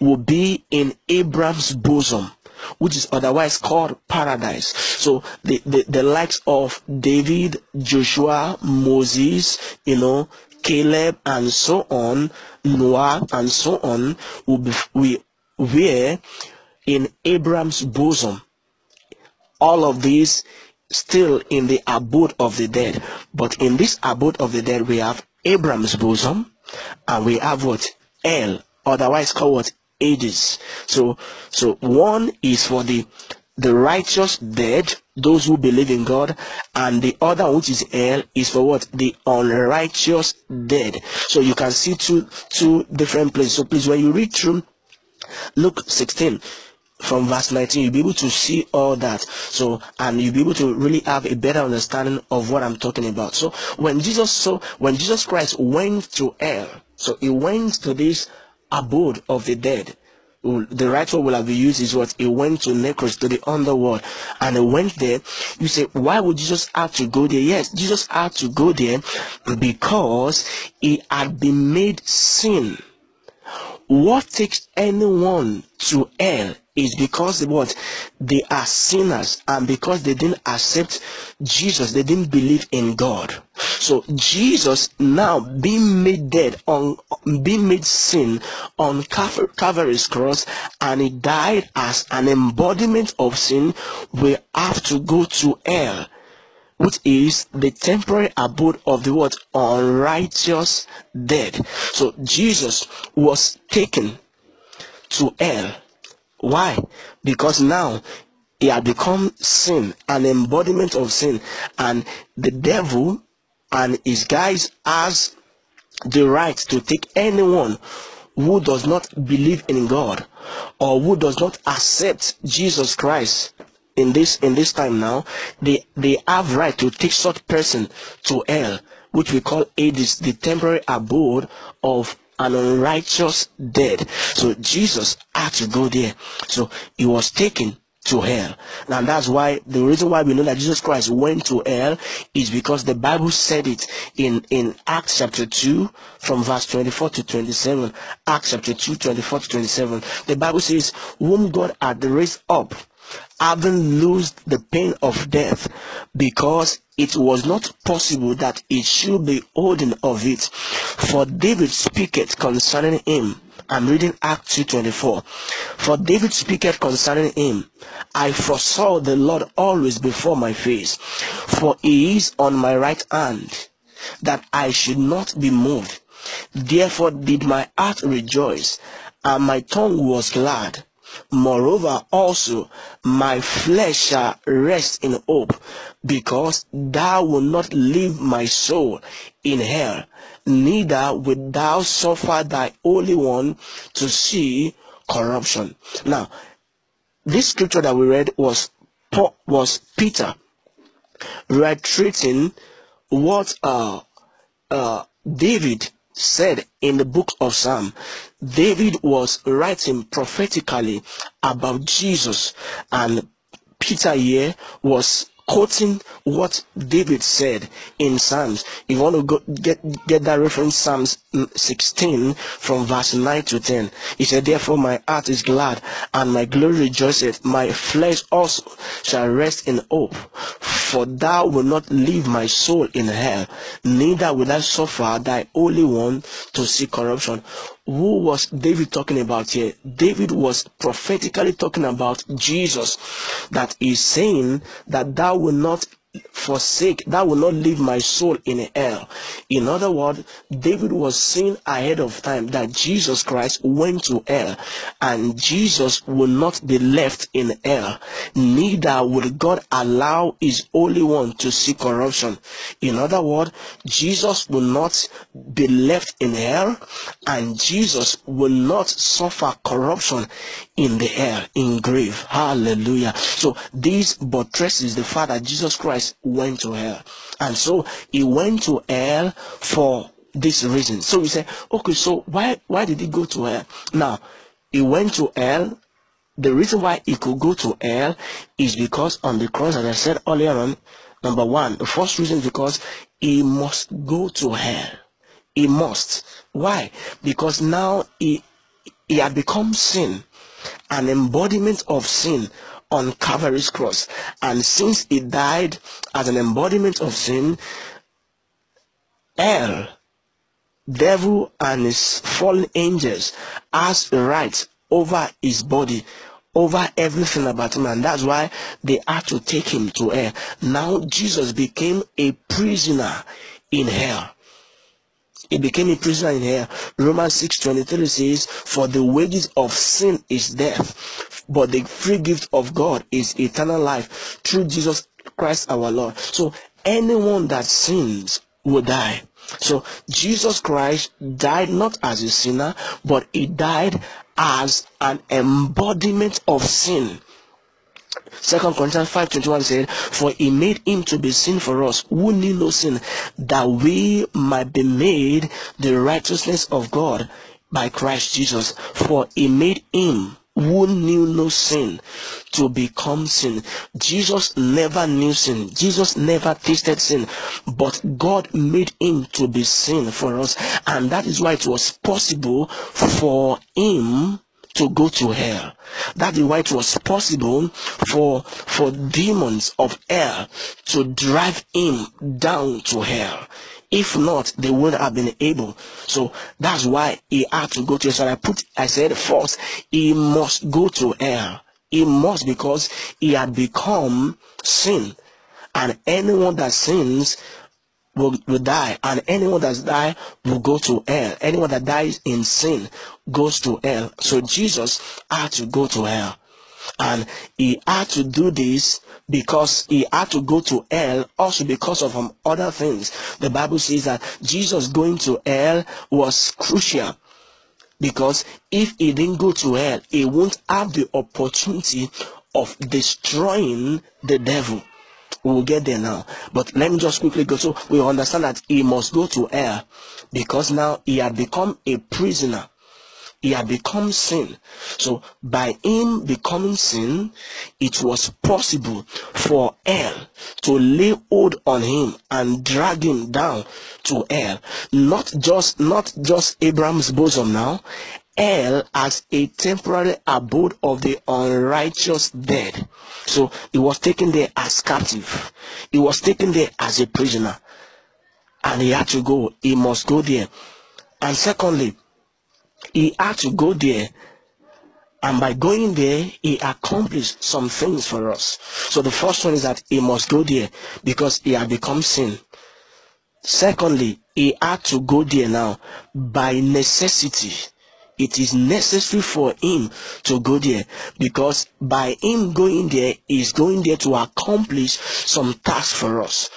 S1: will be in Abraham's bosom, which is otherwise called paradise. So the, the, the likes of David, Joshua, Moses, you know, Caleb, and so on, Noah, and so on, will be we were in Abraham's bosom. All of these still in the abode of the dead. But in this abode of the dead, we have Abraham's bosom, and we have what? El, otherwise called what? Hades. So, so one is for the the righteous dead, those who believe in God, and the other which is hell is for what? The unrighteous dead. So you can see two two different places. So please, when you read through Luke 16, from verse 19 you'll be able to see all that so and you'll be able to really have a better understanding of what i'm talking about so when jesus so when jesus christ went to hell so he went to this abode of the dead. The right word will have been used is what? He went to necros to the underworld. And he went there. You say why would jesus have to go there? Yes jesus had to go there because he had been made sin. What takes anyone to hell is because what they are sinners and because they didn't accept Jesus, they didn't believe in God. So Jesus now being made dead on being made sin on Calvary's cross and he died as an embodiment of sin, we have to go to hell which is the temporary abode of the what unrighteous dead. So Jesus was taken to hell. Why? Because now he had become sin, an embodiment of sin, and the devil and his guys has the right to take anyone who does not believe in God or who does not accept Jesus Christ in this in this time now they they have right to take such person to hell which we call Hades the temporary abode of an unrighteous dead so jesus had to go there so he was taken to hell. Now that's why the reason why we know that Jesus Christ went to hell is because the Bible said it in, in Acts chapter 2 from verse 24 to 27. Acts chapter 2, 24 to 27. The Bible says, whom God had raised up having loosed the pain of death, because it was not possible that it should be holding of it. For David speaketh concerning him. I'm reading Acts 2.24. For David speaketh concerning him, I foresaw the Lord always before my face, for he is on my right hand, that I should not be moved. Therefore did my heart rejoice, and my tongue was glad. Moreover, also my flesh shall rest in hope, because thou wilt not leave my soul in hell, neither wilt thou suffer thy Holy One to see corruption. Now, this scripture that we read was was Peter retreating what uh, uh, David said in the book of Psalm, David was writing prophetically about Jesus, and Peter here was quoting what David said in Psalms. If you want to go, get get that reference, Psalms mm, 16 from verse 9 to 10. He said, Therefore my heart is glad, and my glory rejoiceth. My flesh also shall rest in hope. For thou wilt not leave my soul in hell, neither will I suffer thy holy one to see corruption who was David talking about here? David was prophetically talking about Jesus, that is saying that thou will not forsake, that will not leave my soul in hell. In other words, David was seeing ahead of time that Jesus Christ went to hell and Jesus will not be left in hell. Neither will God allow his Holy One to see corruption. In other words, Jesus will not be left in hell and Jesus will not suffer corruption in the air, in grave. Hallelujah. So this buttresses the fact that Jesus Christ went to hell. And so he went to hell for this reason. So we say, okay, so why why did he go to hell? Now, he went to hell. The reason why he could go to hell is because on the cross, as I said earlier on, number one, the first reason is because he must go to hell. He must. Why? Because now he he had become sin, an embodiment of sin on Calvary's cross. And since he died as an embodiment of sin, hell, devil and his fallen angels has right over his body, over everything about him, and that's why they had to take him to hell. Now Jesus became a prisoner in hell. He became a prisoner in hell. Romans 6:23 says, "For the wages of sin is death, but the free gift of God is eternal life through Jesus Christ our Lord." So anyone that sins will die. So Jesus Christ died not as a sinner, but he died as an embodiment of sin. Second Corinthians 5:21 said, For he made him to be sin for us, who knew no sin, that we might be made the righteousness of God by Christ Jesus. For he made him who knew no sin to become sin. Jesus never knew sin. Jesus never tasted sin. But God made him to be sin for us. And that is why it was possible for him to go to hell. That is why it was possible for for demons of hell to drive him down to hell. If not, they wouldn't have been able. So that's why he had to go to hell. So I put I said first, he must go to hell. He must because he had become sin. And anyone that sins will, will die, and anyone that dies will go to hell. Anyone that dies in sin goes to hell. So Jesus had to go to hell. And he had to do this because he had to go to hell also because of um, other things. The Bible says that Jesus going to hell was crucial because if he didn't go to hell, he won't have the opportunity of destroying the devil. We'll get there now. But let me just quickly go. So we understand that he must go to hell because now he had become a prisoner. He had become sin. So by him becoming sin, it was possible for hell to lay hold on him and drag him down to hell. Not just not just Abraham's bosom now. Hell as a temporary abode of the unrighteous dead. So he was taken there as captive. He was taken there as a prisoner. And he had to go. He must go there. And secondly, he had to go there and by going there he accomplished some things for us so the first one is that he must go there because he had become sin secondly he had to go there now by necessity it is necessary for him to go there because by him going there he's going there to accomplish some tasks for us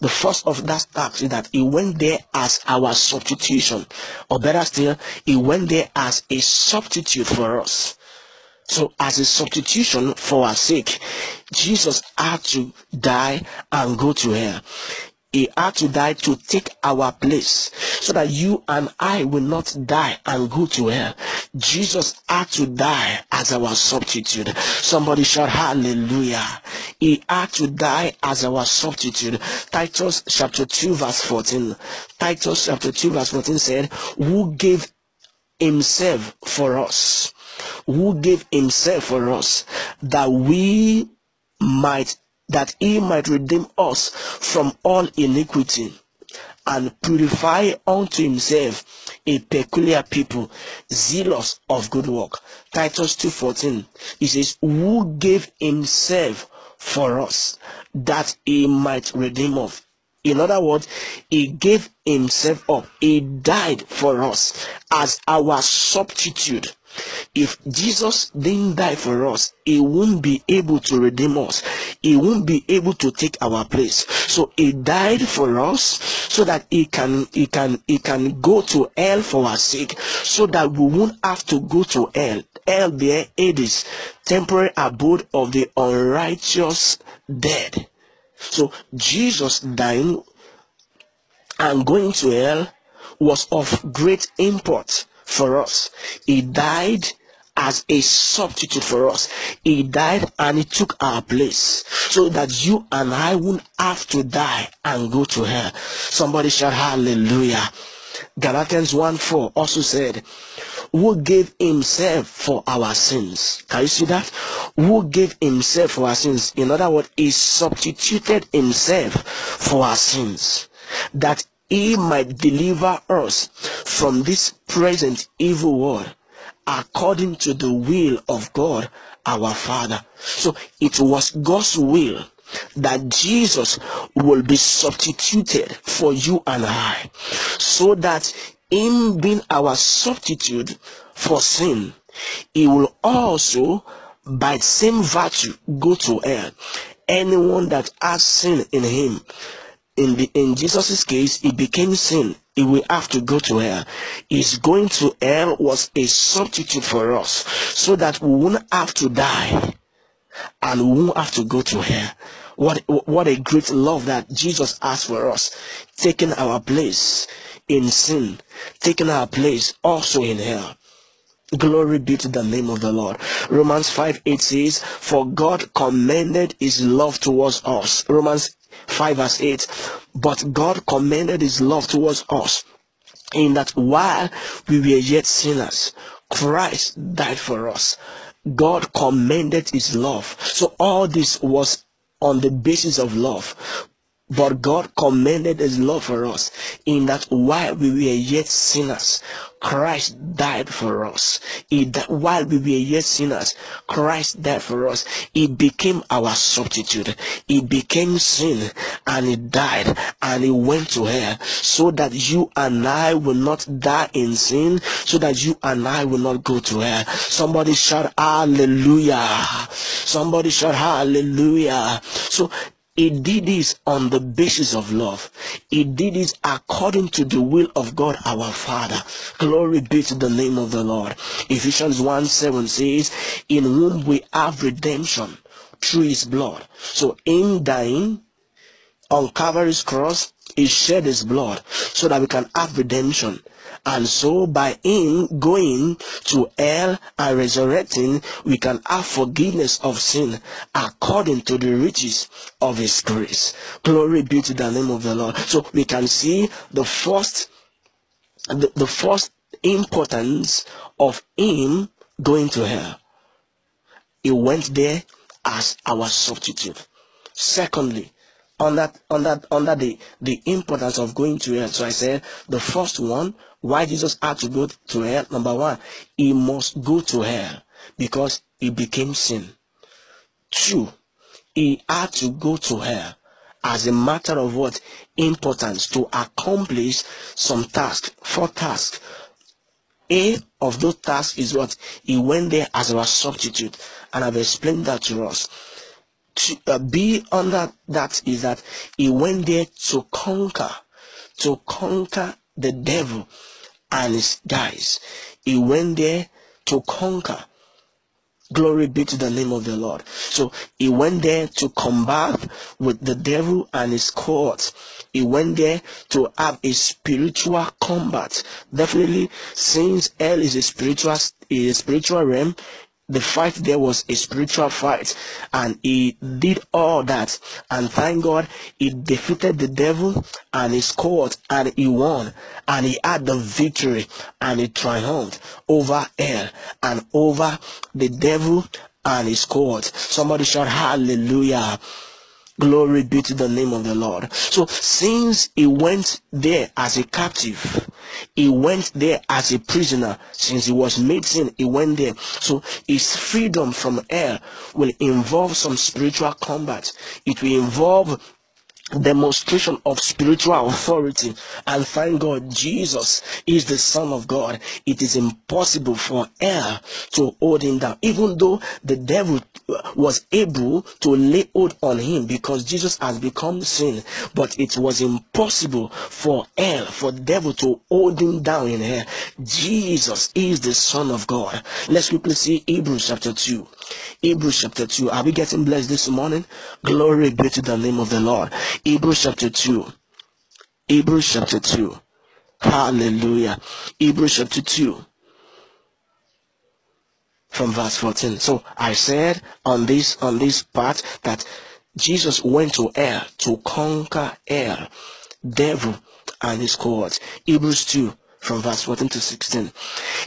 S1: the first of that task is that he went there as our substitution, or better still, he went there as a substitute for us. So, as a substitution for our sake, Jesus had to die and go to hell. He had to die to take our place so that you and I will not die and go to hell. Jesus had to die as our substitute. Somebody shout hallelujah. He had to die as our substitute. Titus chapter 2 verse 14. Titus chapter 2 verse 14 said, who gave himself for us. Who gave himself for us that we might that he might redeem us from all iniquity and purify unto himself a peculiar people zealous of good work titus 2.14 he says who gave himself for us that he might redeem us in other words, he gave himself up. He died for us as our substitute. If Jesus didn't die for us, he won't be able to redeem us. He won't be able to take our place. So he died for us so that he can he can he can go to hell for our sake so that we won't have to go to hell. Hell there it is temporary abode of the unrighteous dead. So Jesus dying and going to hell was of great import for us. He died as a substitute for us. He died and he took our place so that you and I won't have to die and go to hell. Somebody shout hallelujah. Galatians 1 4 also said, Who gave himself for our sins? Can you see that? Who gave himself for our sins? In other words, he substituted himself for our sins. That he might deliver us from this present evil world according to the will of God our Father. So it was God's will that Jesus will be substituted for you and I, so that in being our substitute for sin, he will also, by the same virtue, go to hell. Anyone that has sin in him, in the in Jesus' case, it became sin. He will have to go to hell. His going to hell was a substitute for us, so that we won't have to die and we won't have to go to hell. What what a great love that Jesus has for us, taking our place in sin, taking our place also in hell. Glory be to the name of the Lord. Romans 5 8 says, For God commended his love towards us. Romans 5 verse 8. But God commended his love towards us in that while we were yet sinners, Christ died for us. God commended his love. So all this was on the basis of love. But God commended his love for us in that while we were yet sinners, Christ died for us. He, while we were yet sinners, Christ died for us. He became our substitute. He became sin and he died and he went to hell so that you and I will not die in sin, so that you and I will not go to hell. Somebody shout hallelujah. Somebody shout hallelujah. So he did this on the basis of love. He did this according to the will of God our Father. Glory be to the name of the Lord. Ephesians 1 7 says, In whom we have redemption through his blood. So in dying on Calvary's cross, he shed his blood so that we can have redemption. And so by him going to hell and resurrecting, we can have forgiveness of sin according to the riches of his grace. Glory be to the name of the Lord. So we can see the first the, the first importance of him going to hell. He went there as our substitute. Secondly, under under under the the importance of going to hell. So I said the first one, why Jesus had to go to hell. Number one, he must go to hell because he became sin. Two, he had to go to hell as a matter of what importance to accomplish some task, four tasks. A of those tasks is what he went there as our substitute, and I've explained that to us to uh, be under that is that he went there to conquer, to conquer the devil and his guys. He went there to conquer. Glory be to the name of the Lord. So he went there to combat with the devil and his cohorts. He went there to have a spiritual combat. Definitely, since hell is a spiritual, is a spiritual realm, the fight there was a spiritual fight and he did all that and thank god he defeated the devil and his court and he won and he had the victory and he triumphed over hell and over the devil and his court somebody shout hallelujah Glory be to the name of the Lord. So since he went there as a captive, he went there as a prisoner. Since he was made sin, he went there. So his freedom from hell will involve some spiritual combat. It will involve demonstration of spiritual authority and thank God Jesus is the Son of God. It is impossible for hell to hold him down, even though the devil uh, was able to lay hold on him because Jesus has become sin, but it was impossible for hell, for devil to hold him down in hell. Jesus is the Son of God. Let's quickly see Hebrews chapter 2. Hebrews chapter 2. Are we getting blessed this morning? Glory be to the name of the Lord. Hebrews chapter 2. Hebrews chapter 2. Hallelujah. Hebrews chapter 2 from verse 14. So I said on this on this part that Jesus went to hell to conquer hell, devil and his cohorts. Hebrews 2 from verse 14 to 16.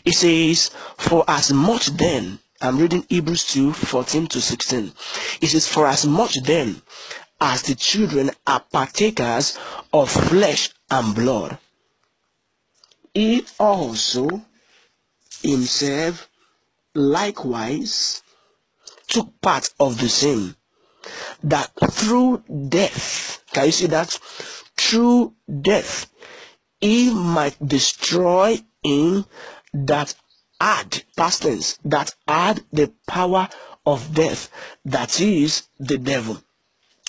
S1: It says, For as much then, I'm reading Hebrews 2 14 to 16. It says, For as much then as the children are partakers of flesh and blood, he also himself likewise took part of the same, that through death, can you see that? Through death, he might destroy him that had, past tense, that had the power of death, that is the devil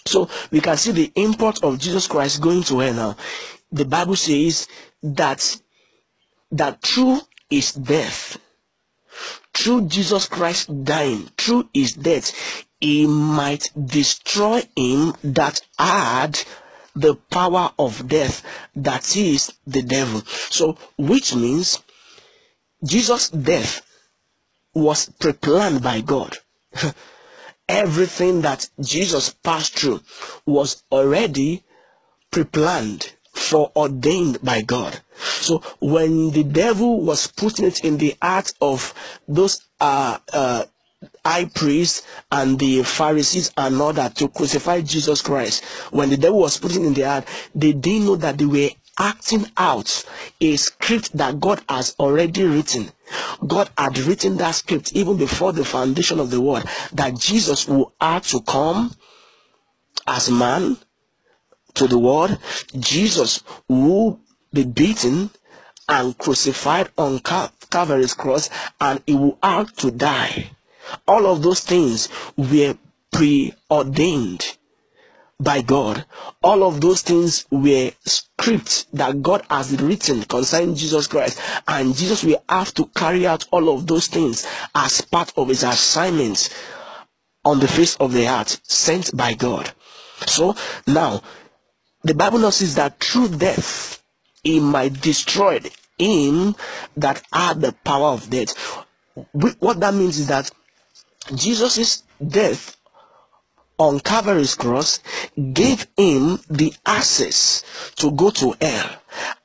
S1: So we can see the import of Jesus Christ going to hell now. The Bible says that that through his death, through Jesus Christ dying, through his death, he might destroy him that had the power of death, that is the devil. So, which means Jesus' death was pre-planned by God. Everything that Jesus passed through was already pre-planned, foreordained by God. So when the devil was putting it in the heart of those uh, uh, high priests and the Pharisees and all that to crucify Jesus Christ, when the devil was putting in their heart, they didn't know that they were acting out a script that God has already written. God had written that script even before the foundation of the world that Jesus will have to come as man to the world. Jesus will be beaten and crucified on Cal- Calvary's cross and he will have to die. All of those things were preordained by God. All of those things were scripts that God has written concerning Jesus Christ, and Jesus will have to carry out all of those things as part of his assignments on the face of the earth sent by God. So now, the Bible now says that through death he might destroy him that had the power of death. What that means is that Jesus' death on Calvary's cross gave him the access to go to hell.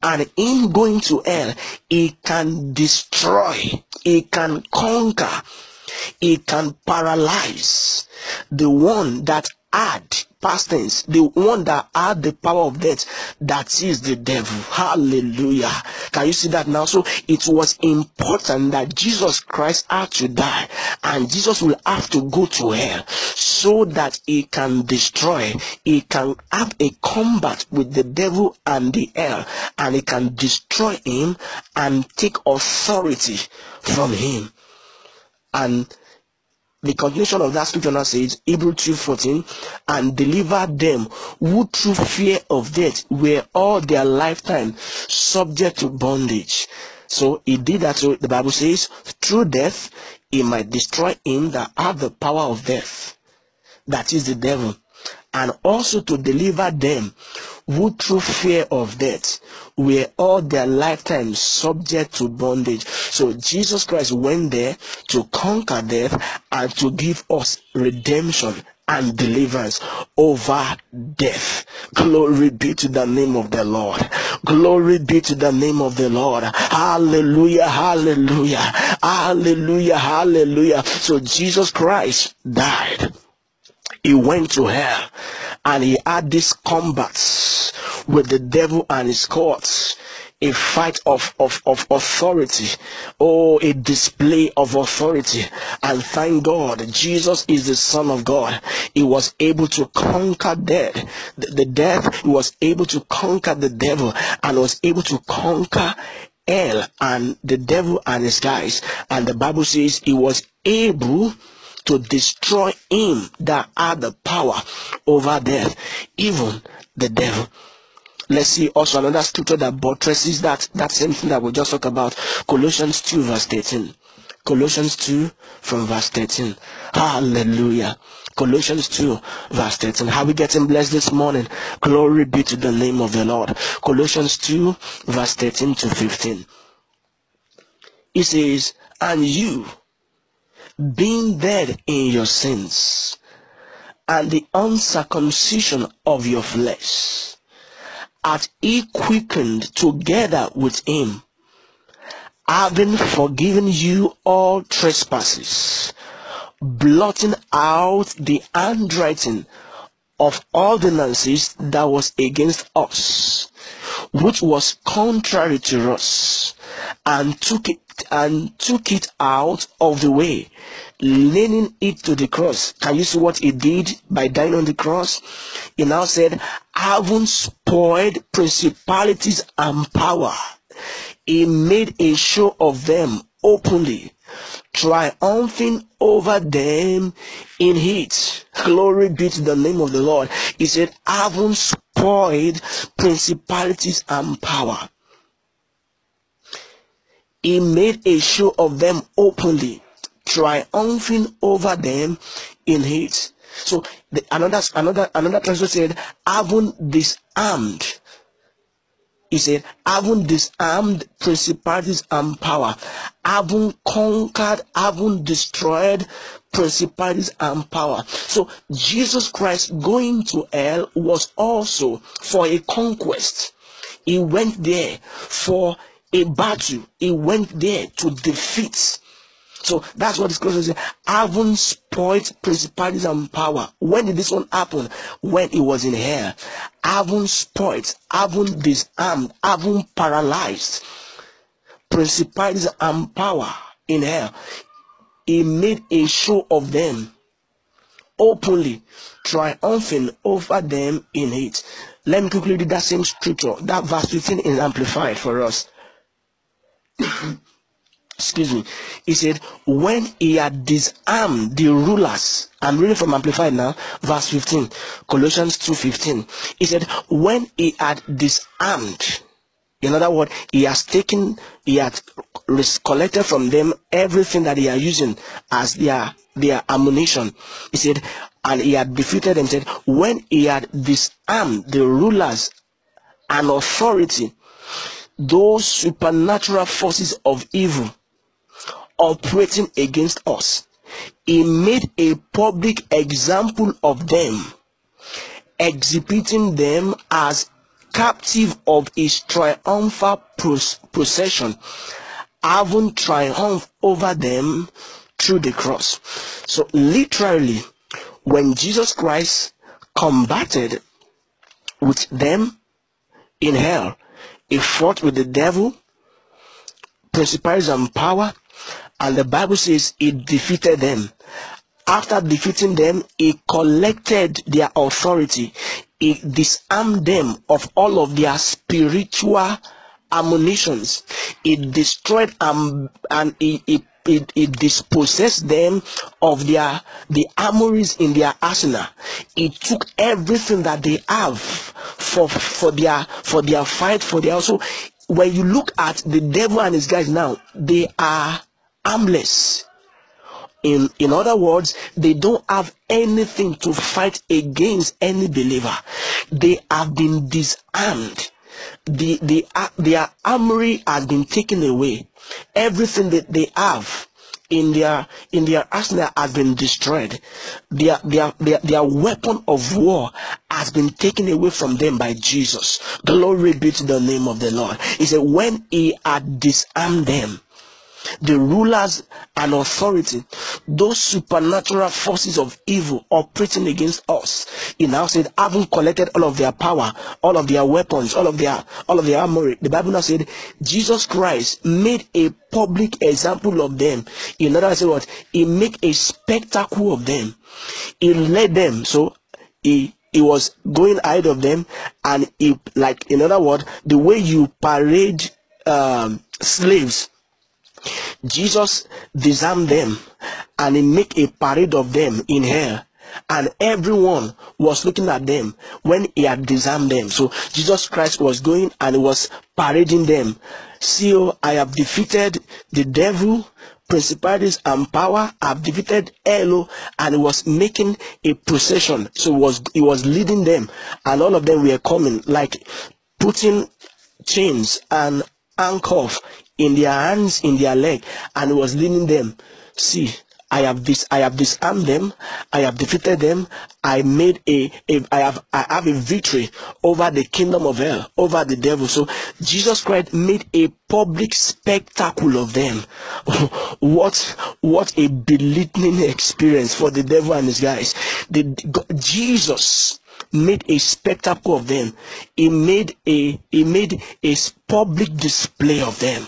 S1: And in going to hell, he can destroy, he can conquer, he can paralyze the one that had past tense, the one that had the power of death, that is the devil. Hallelujah. Can you see that now? So it was important that Jesus Christ had to die and Jesus will have to go to hell so that he can destroy, he can have a combat with the devil and the hell and he can destroy him and take authority from him. And the continuation of that scripture now says, Hebrew 2.14, and deliver them who through fear of death were all their lifetime subject to bondage. So he did that, so the Bible says, through death, he might destroy him that had the power of death. That is the devil. And also to deliver them who through fear of death were all their lifetime subject to bondage. So Jesus Christ went there to conquer death and to give us redemption and deliverance over death. Glory be to the name of the Lord. Glory be to the name of the Lord. Hallelujah, hallelujah, hallelujah, hallelujah. So Jesus Christ died. He went to hell and he had this combat with the devil and his courts a fight of, of, of authority. Oh a display of authority. And thank god jesus is the son of god. He was able to conquer death. The, the death he was able to conquer the devil and was able to conquer hell and the devil and his guys. And the bible says he was able to destroy him that had the power over death, even the devil. Let's see also another scripture that buttresses that, that same thing that we just talked about. Colossians 2 verse 13. Colossians 2 from verse 13. Hallelujah. Colossians 2 verse 13. How we getting blessed this morning? Glory be to the name of the Lord. Colossians 2 verse 13 to 15. It says, and you, being dead in your sins and the uncircumcision of your flesh, hath he quickened together with him, having forgiven you all trespasses, blotting out the handwriting of ordinances that was against us, which was contrary to us, and took it and took it out of the way, nailing it to the cross. Can you see what he did by dying on the cross? He now said, having spoiled principalities and power, he made a show of them openly, triumphing over them in heat. Glory be to the name of the Lord. He said, having spoiled principalities and power. He made a show of them openly, triumphing over them in heat. So the, another another another translation said, having disarmed he said, having disarmed principalities and power, having conquered, having destroyed principalities and power. So Jesus Christ going to hell was also for a conquest. He went there for a battle. He went there to defeat so that's what the scripture says. Having spoiled principalities and power. When did this one happen? When it was in hell. Having spoiled, having disarmed, having paralyzed principalities and power in hell. He made a show of them openly, triumphing over them in it. Let me quickly read that same scripture. That verse 15 is amplified for us. excuse me, he said, when he had disarmed the rulers, I'm reading from Amplified now, verse 15, Colossians 2.15. He said, when he had disarmed, in other words, he has taken, he had collected from them everything that they are using as their, their ammunition. He said, and he had defeated them, said, when he had disarmed the rulers and authority, those supernatural forces of evil operating against us. He made a public example of them, exhibiting them as captive of his triumphal procession, having triumphed over them through the cross. So, literally, when Jesus Christ combated with them in hell, he fought with the devil, principalities and power, and the Bible says he defeated them. After defeating them, he collected their authority. He disarmed them of all of their spiritual ammunitions. He destroyed um, and he, he it, it dispossessed them of their the armories in their arsenal. It took everything that they have for for their for their fight for their also. When you look at the devil and his guys now, they are armless. In, in other words, they don't have anything to fight against any believer. They have been disarmed. The, the, uh, their armory has been taken away. Everything that they have in their in their arsenal has been destroyed. Their, their their their weapon of war has been taken away from them by Jesus. Glory be to the name of the Lord. He said, when he had disarmed them, the rulers and authority, those supernatural forces of evil operating against us. He now said, having collected all of their power, all of their weapons, all of their all of their armory. The Bible now said, Jesus Christ made a public example of them. In other words, what he made a spectacle of them. He led them. So he he was going ahead of them and he like in other words the way you parade um, slaves Jesus disarmed them and he make a parade of them in hell and everyone was looking at them when he had disarmed them. So Jesus Christ was going and he was parading them. See, oh, I have defeated the devil, principalities and power. I've defeated Elo, and he was making a procession. So was he was leading them, and all of them were coming, like putting chains and handcuffs in their hands, in their leg, and was leading them. See, I have this I have disarmed them, I have defeated them, I made a, a I have I have a victory over the kingdom of hell, over the devil. So Jesus Christ made a public spectacle of them. what what a belittling experience for the devil and his guys. The Jesus made a spectacle of them. He made a he made a public display of them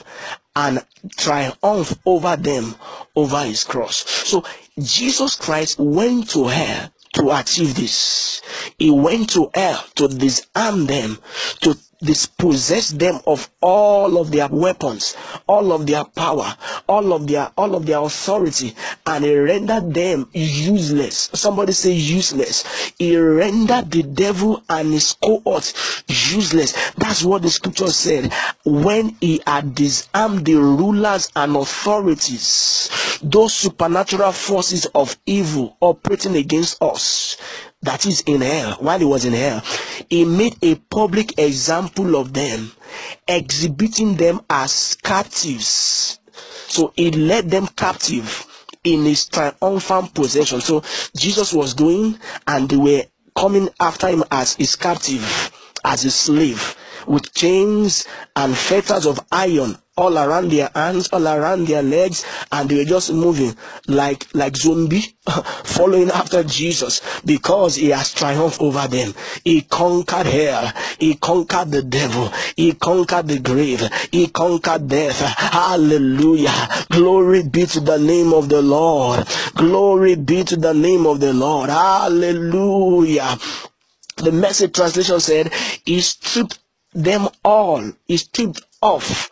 S1: and triumph over them over his cross. So Jesus Christ went to hell to achieve this. He went to hell to disarm them, to dispossessed them of all of their weapons, all of their power, all of their all of their authority, and he rendered them useless. Somebody say useless. He rendered the devil and his cohort useless. That's what the scripture said. When he had disarmed the rulers and authorities, those supernatural forces of evil operating against us that is in hell, while he was in hell, he made a public example of them, exhibiting them as captives. So he led them captive in his triumphant possession. So Jesus was doing, and they were coming after him as his captive, as a slave, with chains and fetters of iron all around their hands, all around their legs, and they were just moving like like zombie, following after Jesus because he has triumphed over them. He conquered hell, he conquered the devil, he conquered the grave, he conquered death. Hallelujah. Glory be to the name of the Lord. Glory be to the name of the Lord. Hallelujah. The message translation said, He stripped them all, He stripped off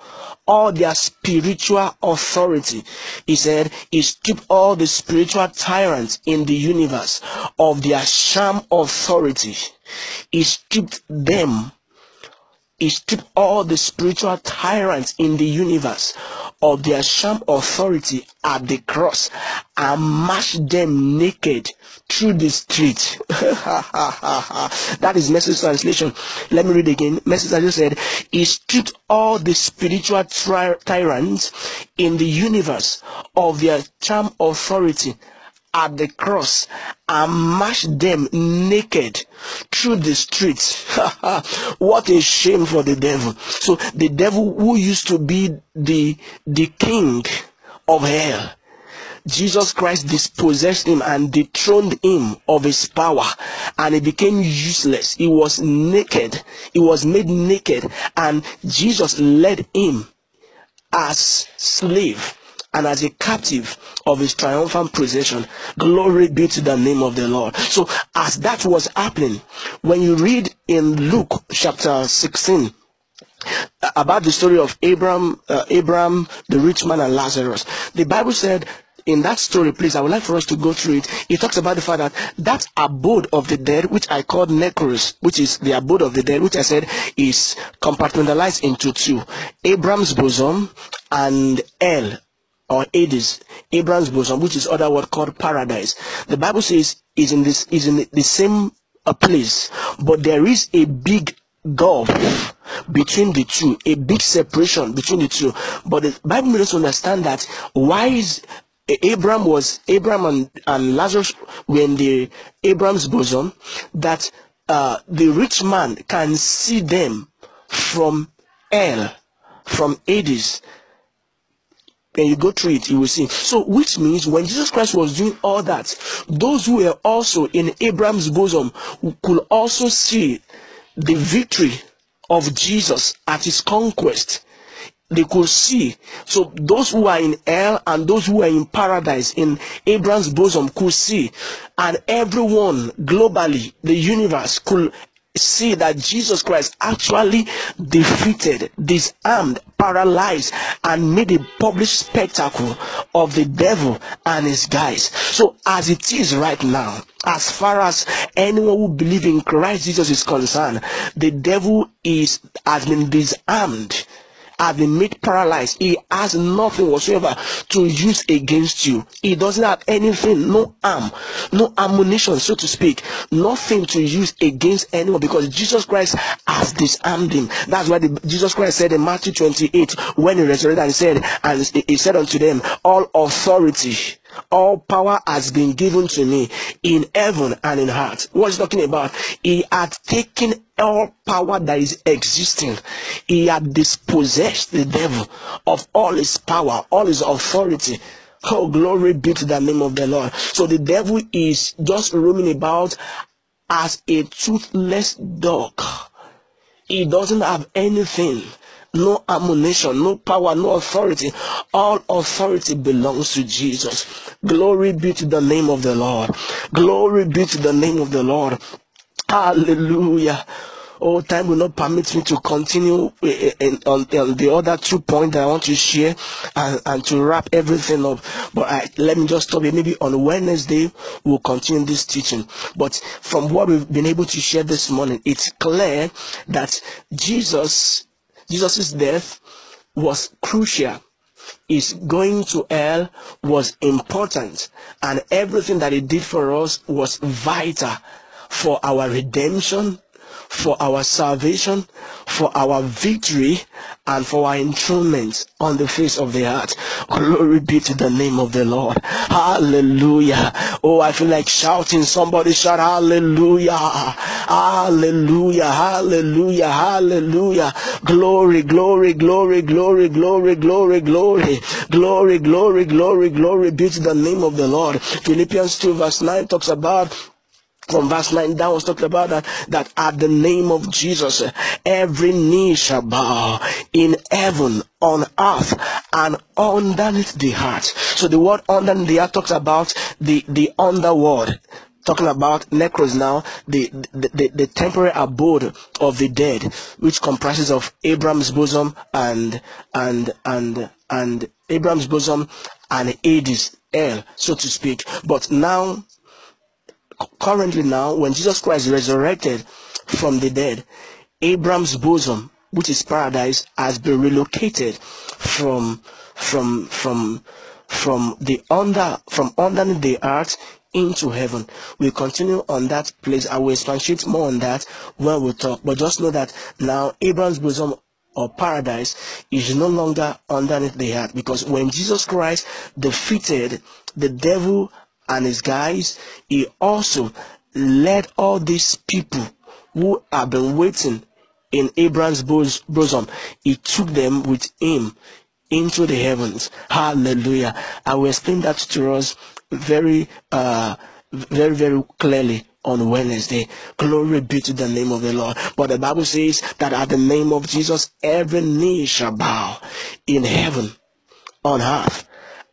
S1: all their spiritual authority. He said he stripped all the spiritual tyrants in the universe of their sham authority. He stripped them. He stripped all the spiritual tyrants in the universe of their sham authority at the cross and marched them naked through the street. that is message translation. Let me read again. Message I just said, He stripped all the spiritual ty- tyrants in the universe of their charm authority at the cross and marched them naked through the streets. what a shame for the devil. So the devil who used to be the the king of hell Jesus Christ dispossessed him and dethroned him of his power, and he became useless. He was naked. He was made naked, and Jesus led him as slave and as a captive of his triumphant possession. Glory be to the name of the Lord. So, as that was happening, when you read in Luke chapter 16, about the story of Abraham, uh, Abraham, the rich man, and Lazarus. The Bible said in that story, please, I would like for us to go through it. It talks about the fact that that abode of the dead, which I called necros, which is the abode of the dead, which I said is compartmentalized into two Abraham's bosom and El or Hades, Abraham's bosom, which is other word called paradise. The Bible says is in this is in the same uh, place, but there is a big gulf between the two, a big separation between the two. But the Bible makes us understand that why is Abraham was Abraham and, and Lazarus were in the Abraham's bosom that uh, the rich man can see them from El, from Hades. When you go through it, you will see. So, which means when Jesus Christ was doing all that, those who were also in Abraham's bosom could also see the victory of Jesus at his conquest they could see. So those who are in hell and those who are in paradise in Abraham's bosom could see. And everyone globally, the universe could see that Jesus Christ actually defeated, disarmed, paralyzed, and made a public spectacle of the devil and his guys. So as it is right now, as far as anyone who believes in Christ Jesus is concerned, the devil is has been disarmed have been made paralyzed. He has nothing whatsoever to use against you. He doesn't have anything, no arm, no ammunition, so to speak, nothing to use against anyone because Jesus Christ has disarmed him. That's why the, Jesus Christ said in Matthew 28 when he resurrected and said, and he said unto them, All authority all power has been given to me in heaven and in earth. What's talking about, he had taken all power that is existing. He had dispossessed the devil of all his power, all his authority. Oh, glory be to the name of the Lord. So the devil is just roaming about as a toothless dog. He doesn't have anything no ammunition, no power, no authority. All authority belongs to Jesus. Glory be to the name of the Lord. Glory be to the name of the Lord. Hallelujah. Oh, time will not permit me to continue eh, eh, in, on, on the other two points that I want to share and, and to wrap everything up. But I, let me just stop it. Maybe on Wednesday we'll continue this teaching. But from what we've been able to share this morning, it's clear that Jesus, Jesus' death was crucial. His going to hell was important and everything that he did for us was vital for our redemption for our salvation, for our victory, and for our enthronement on the face of the earth. Glory be to the name of the Lord. Hallelujah. Oh, I feel like shouting. Somebody shout hallelujah. Hallelujah. Hallelujah. Hallelujah. Glory, glory, glory, glory, glory, glory, glory. Glory, glory, glory, glory be to the name of the Lord. Philippians 2 verse 9 talks about from verse 9 down was talking about that that at the name of jesus every knee shall bow in heaven on earth and underneath the heart so the word underneath the heart talks about the the underworld. Talking about necros now the, the the, the temporary abode of the dead which comprises of abraham's bosom and and and and abraham's bosom and hades hell so to speak. But now currently now, when Jesus Christ resurrected from the dead, Abraham's bosom, which is paradise, has been relocated from from from from the under from underneath the earth into heaven. We continue on that place. I will expatiate more on that when we talk. But just know that now Abraham's bosom or paradise is no longer underneath the earth because when Jesus Christ defeated the devil and his guys, he also led all these people who have been waiting in Abraham's bosom. He took them with him into the heavens. Hallelujah. I will explain that to us very, uh, very, very clearly on Wednesday. Glory be to the name of the Lord. But the Bible says that at the name of Jesus, every knee shall bow in heaven, on earth,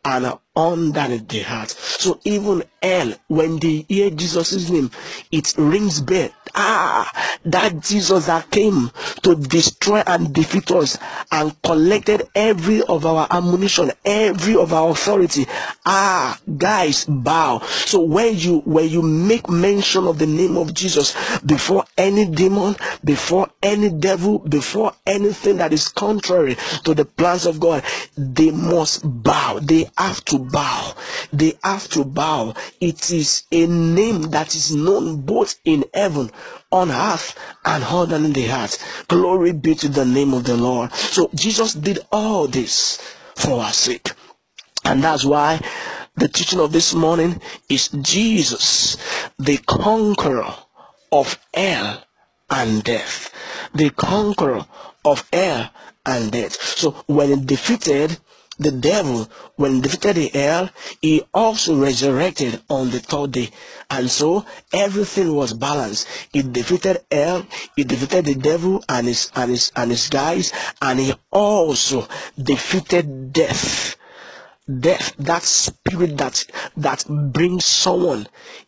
S1: and underneath the heart. So even hell, when they hear Jesus' name, it rings bell. Ah, that Jesus that came to destroy and defeat us and collected every of our ammunition, every of our authority. Ah, guys, bow. So when you when you make mention of the name of Jesus before any demon, before any devil, before anything that is contrary to the plans of God, they must bow. They have to bow. They have to bow. It is a name that is known both in heaven, on earth, and in the earth. Glory be to the name of the Lord. So Jesus did all this for our sake. And that's why the teaching of this morning is Jesus, the conqueror of hell and death. The conqueror of hell and death. So when defeated the devil, when defeated the hell, he also resurrected on the third day. And so everything was balanced. He defeated hell, he defeated the devil and his and his and his guys, and he also defeated death. Death, that spirit that that brings someone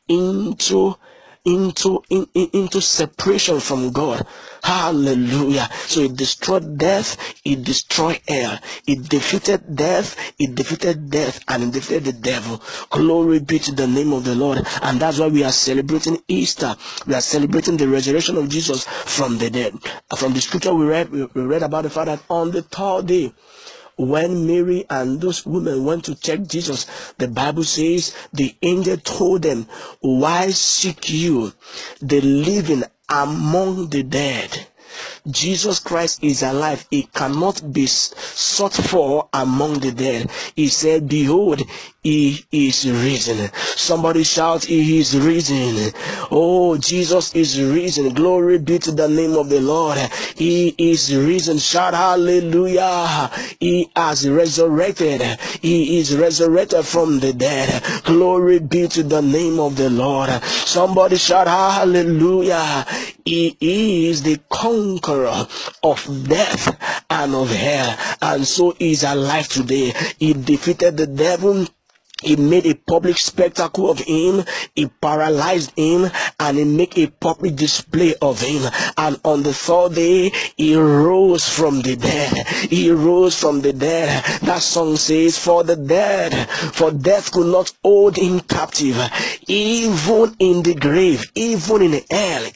S1: into into in, in, into separation from God. Hallelujah. So it destroyed death, it destroyed hell, it defeated death, it defeated death, and it defeated the devil. Glory be to the name of the Lord. And that's why we are celebrating Easter. We are celebrating the resurrection of Jesus from the dead. From the scripture we read, we read about the fact that on the third day, when Mary and those women went to check Jesus, the Bible says the angel told them, Why seek you the living among the dead? Jesus Christ is alive. He cannot be sought for among the dead. He said, Behold, he is risen. Somebody shout, He is risen. Oh, Jesus is risen. Glory be to the name of the Lord. He is risen. Shout hallelujah. He has resurrected. He is resurrected from the dead. Glory be to the name of the Lord. Somebody shout hallelujah. He is the conqueror of death and of hell. And so is alive today. He defeated the devil he made a public spectacle of him, he paralyzed him, and he made a public display of him. And on the third day, he rose from the dead. He rose from the dead. That song says, For the dead, for death could not hold him captive, even in the grave, even in hell,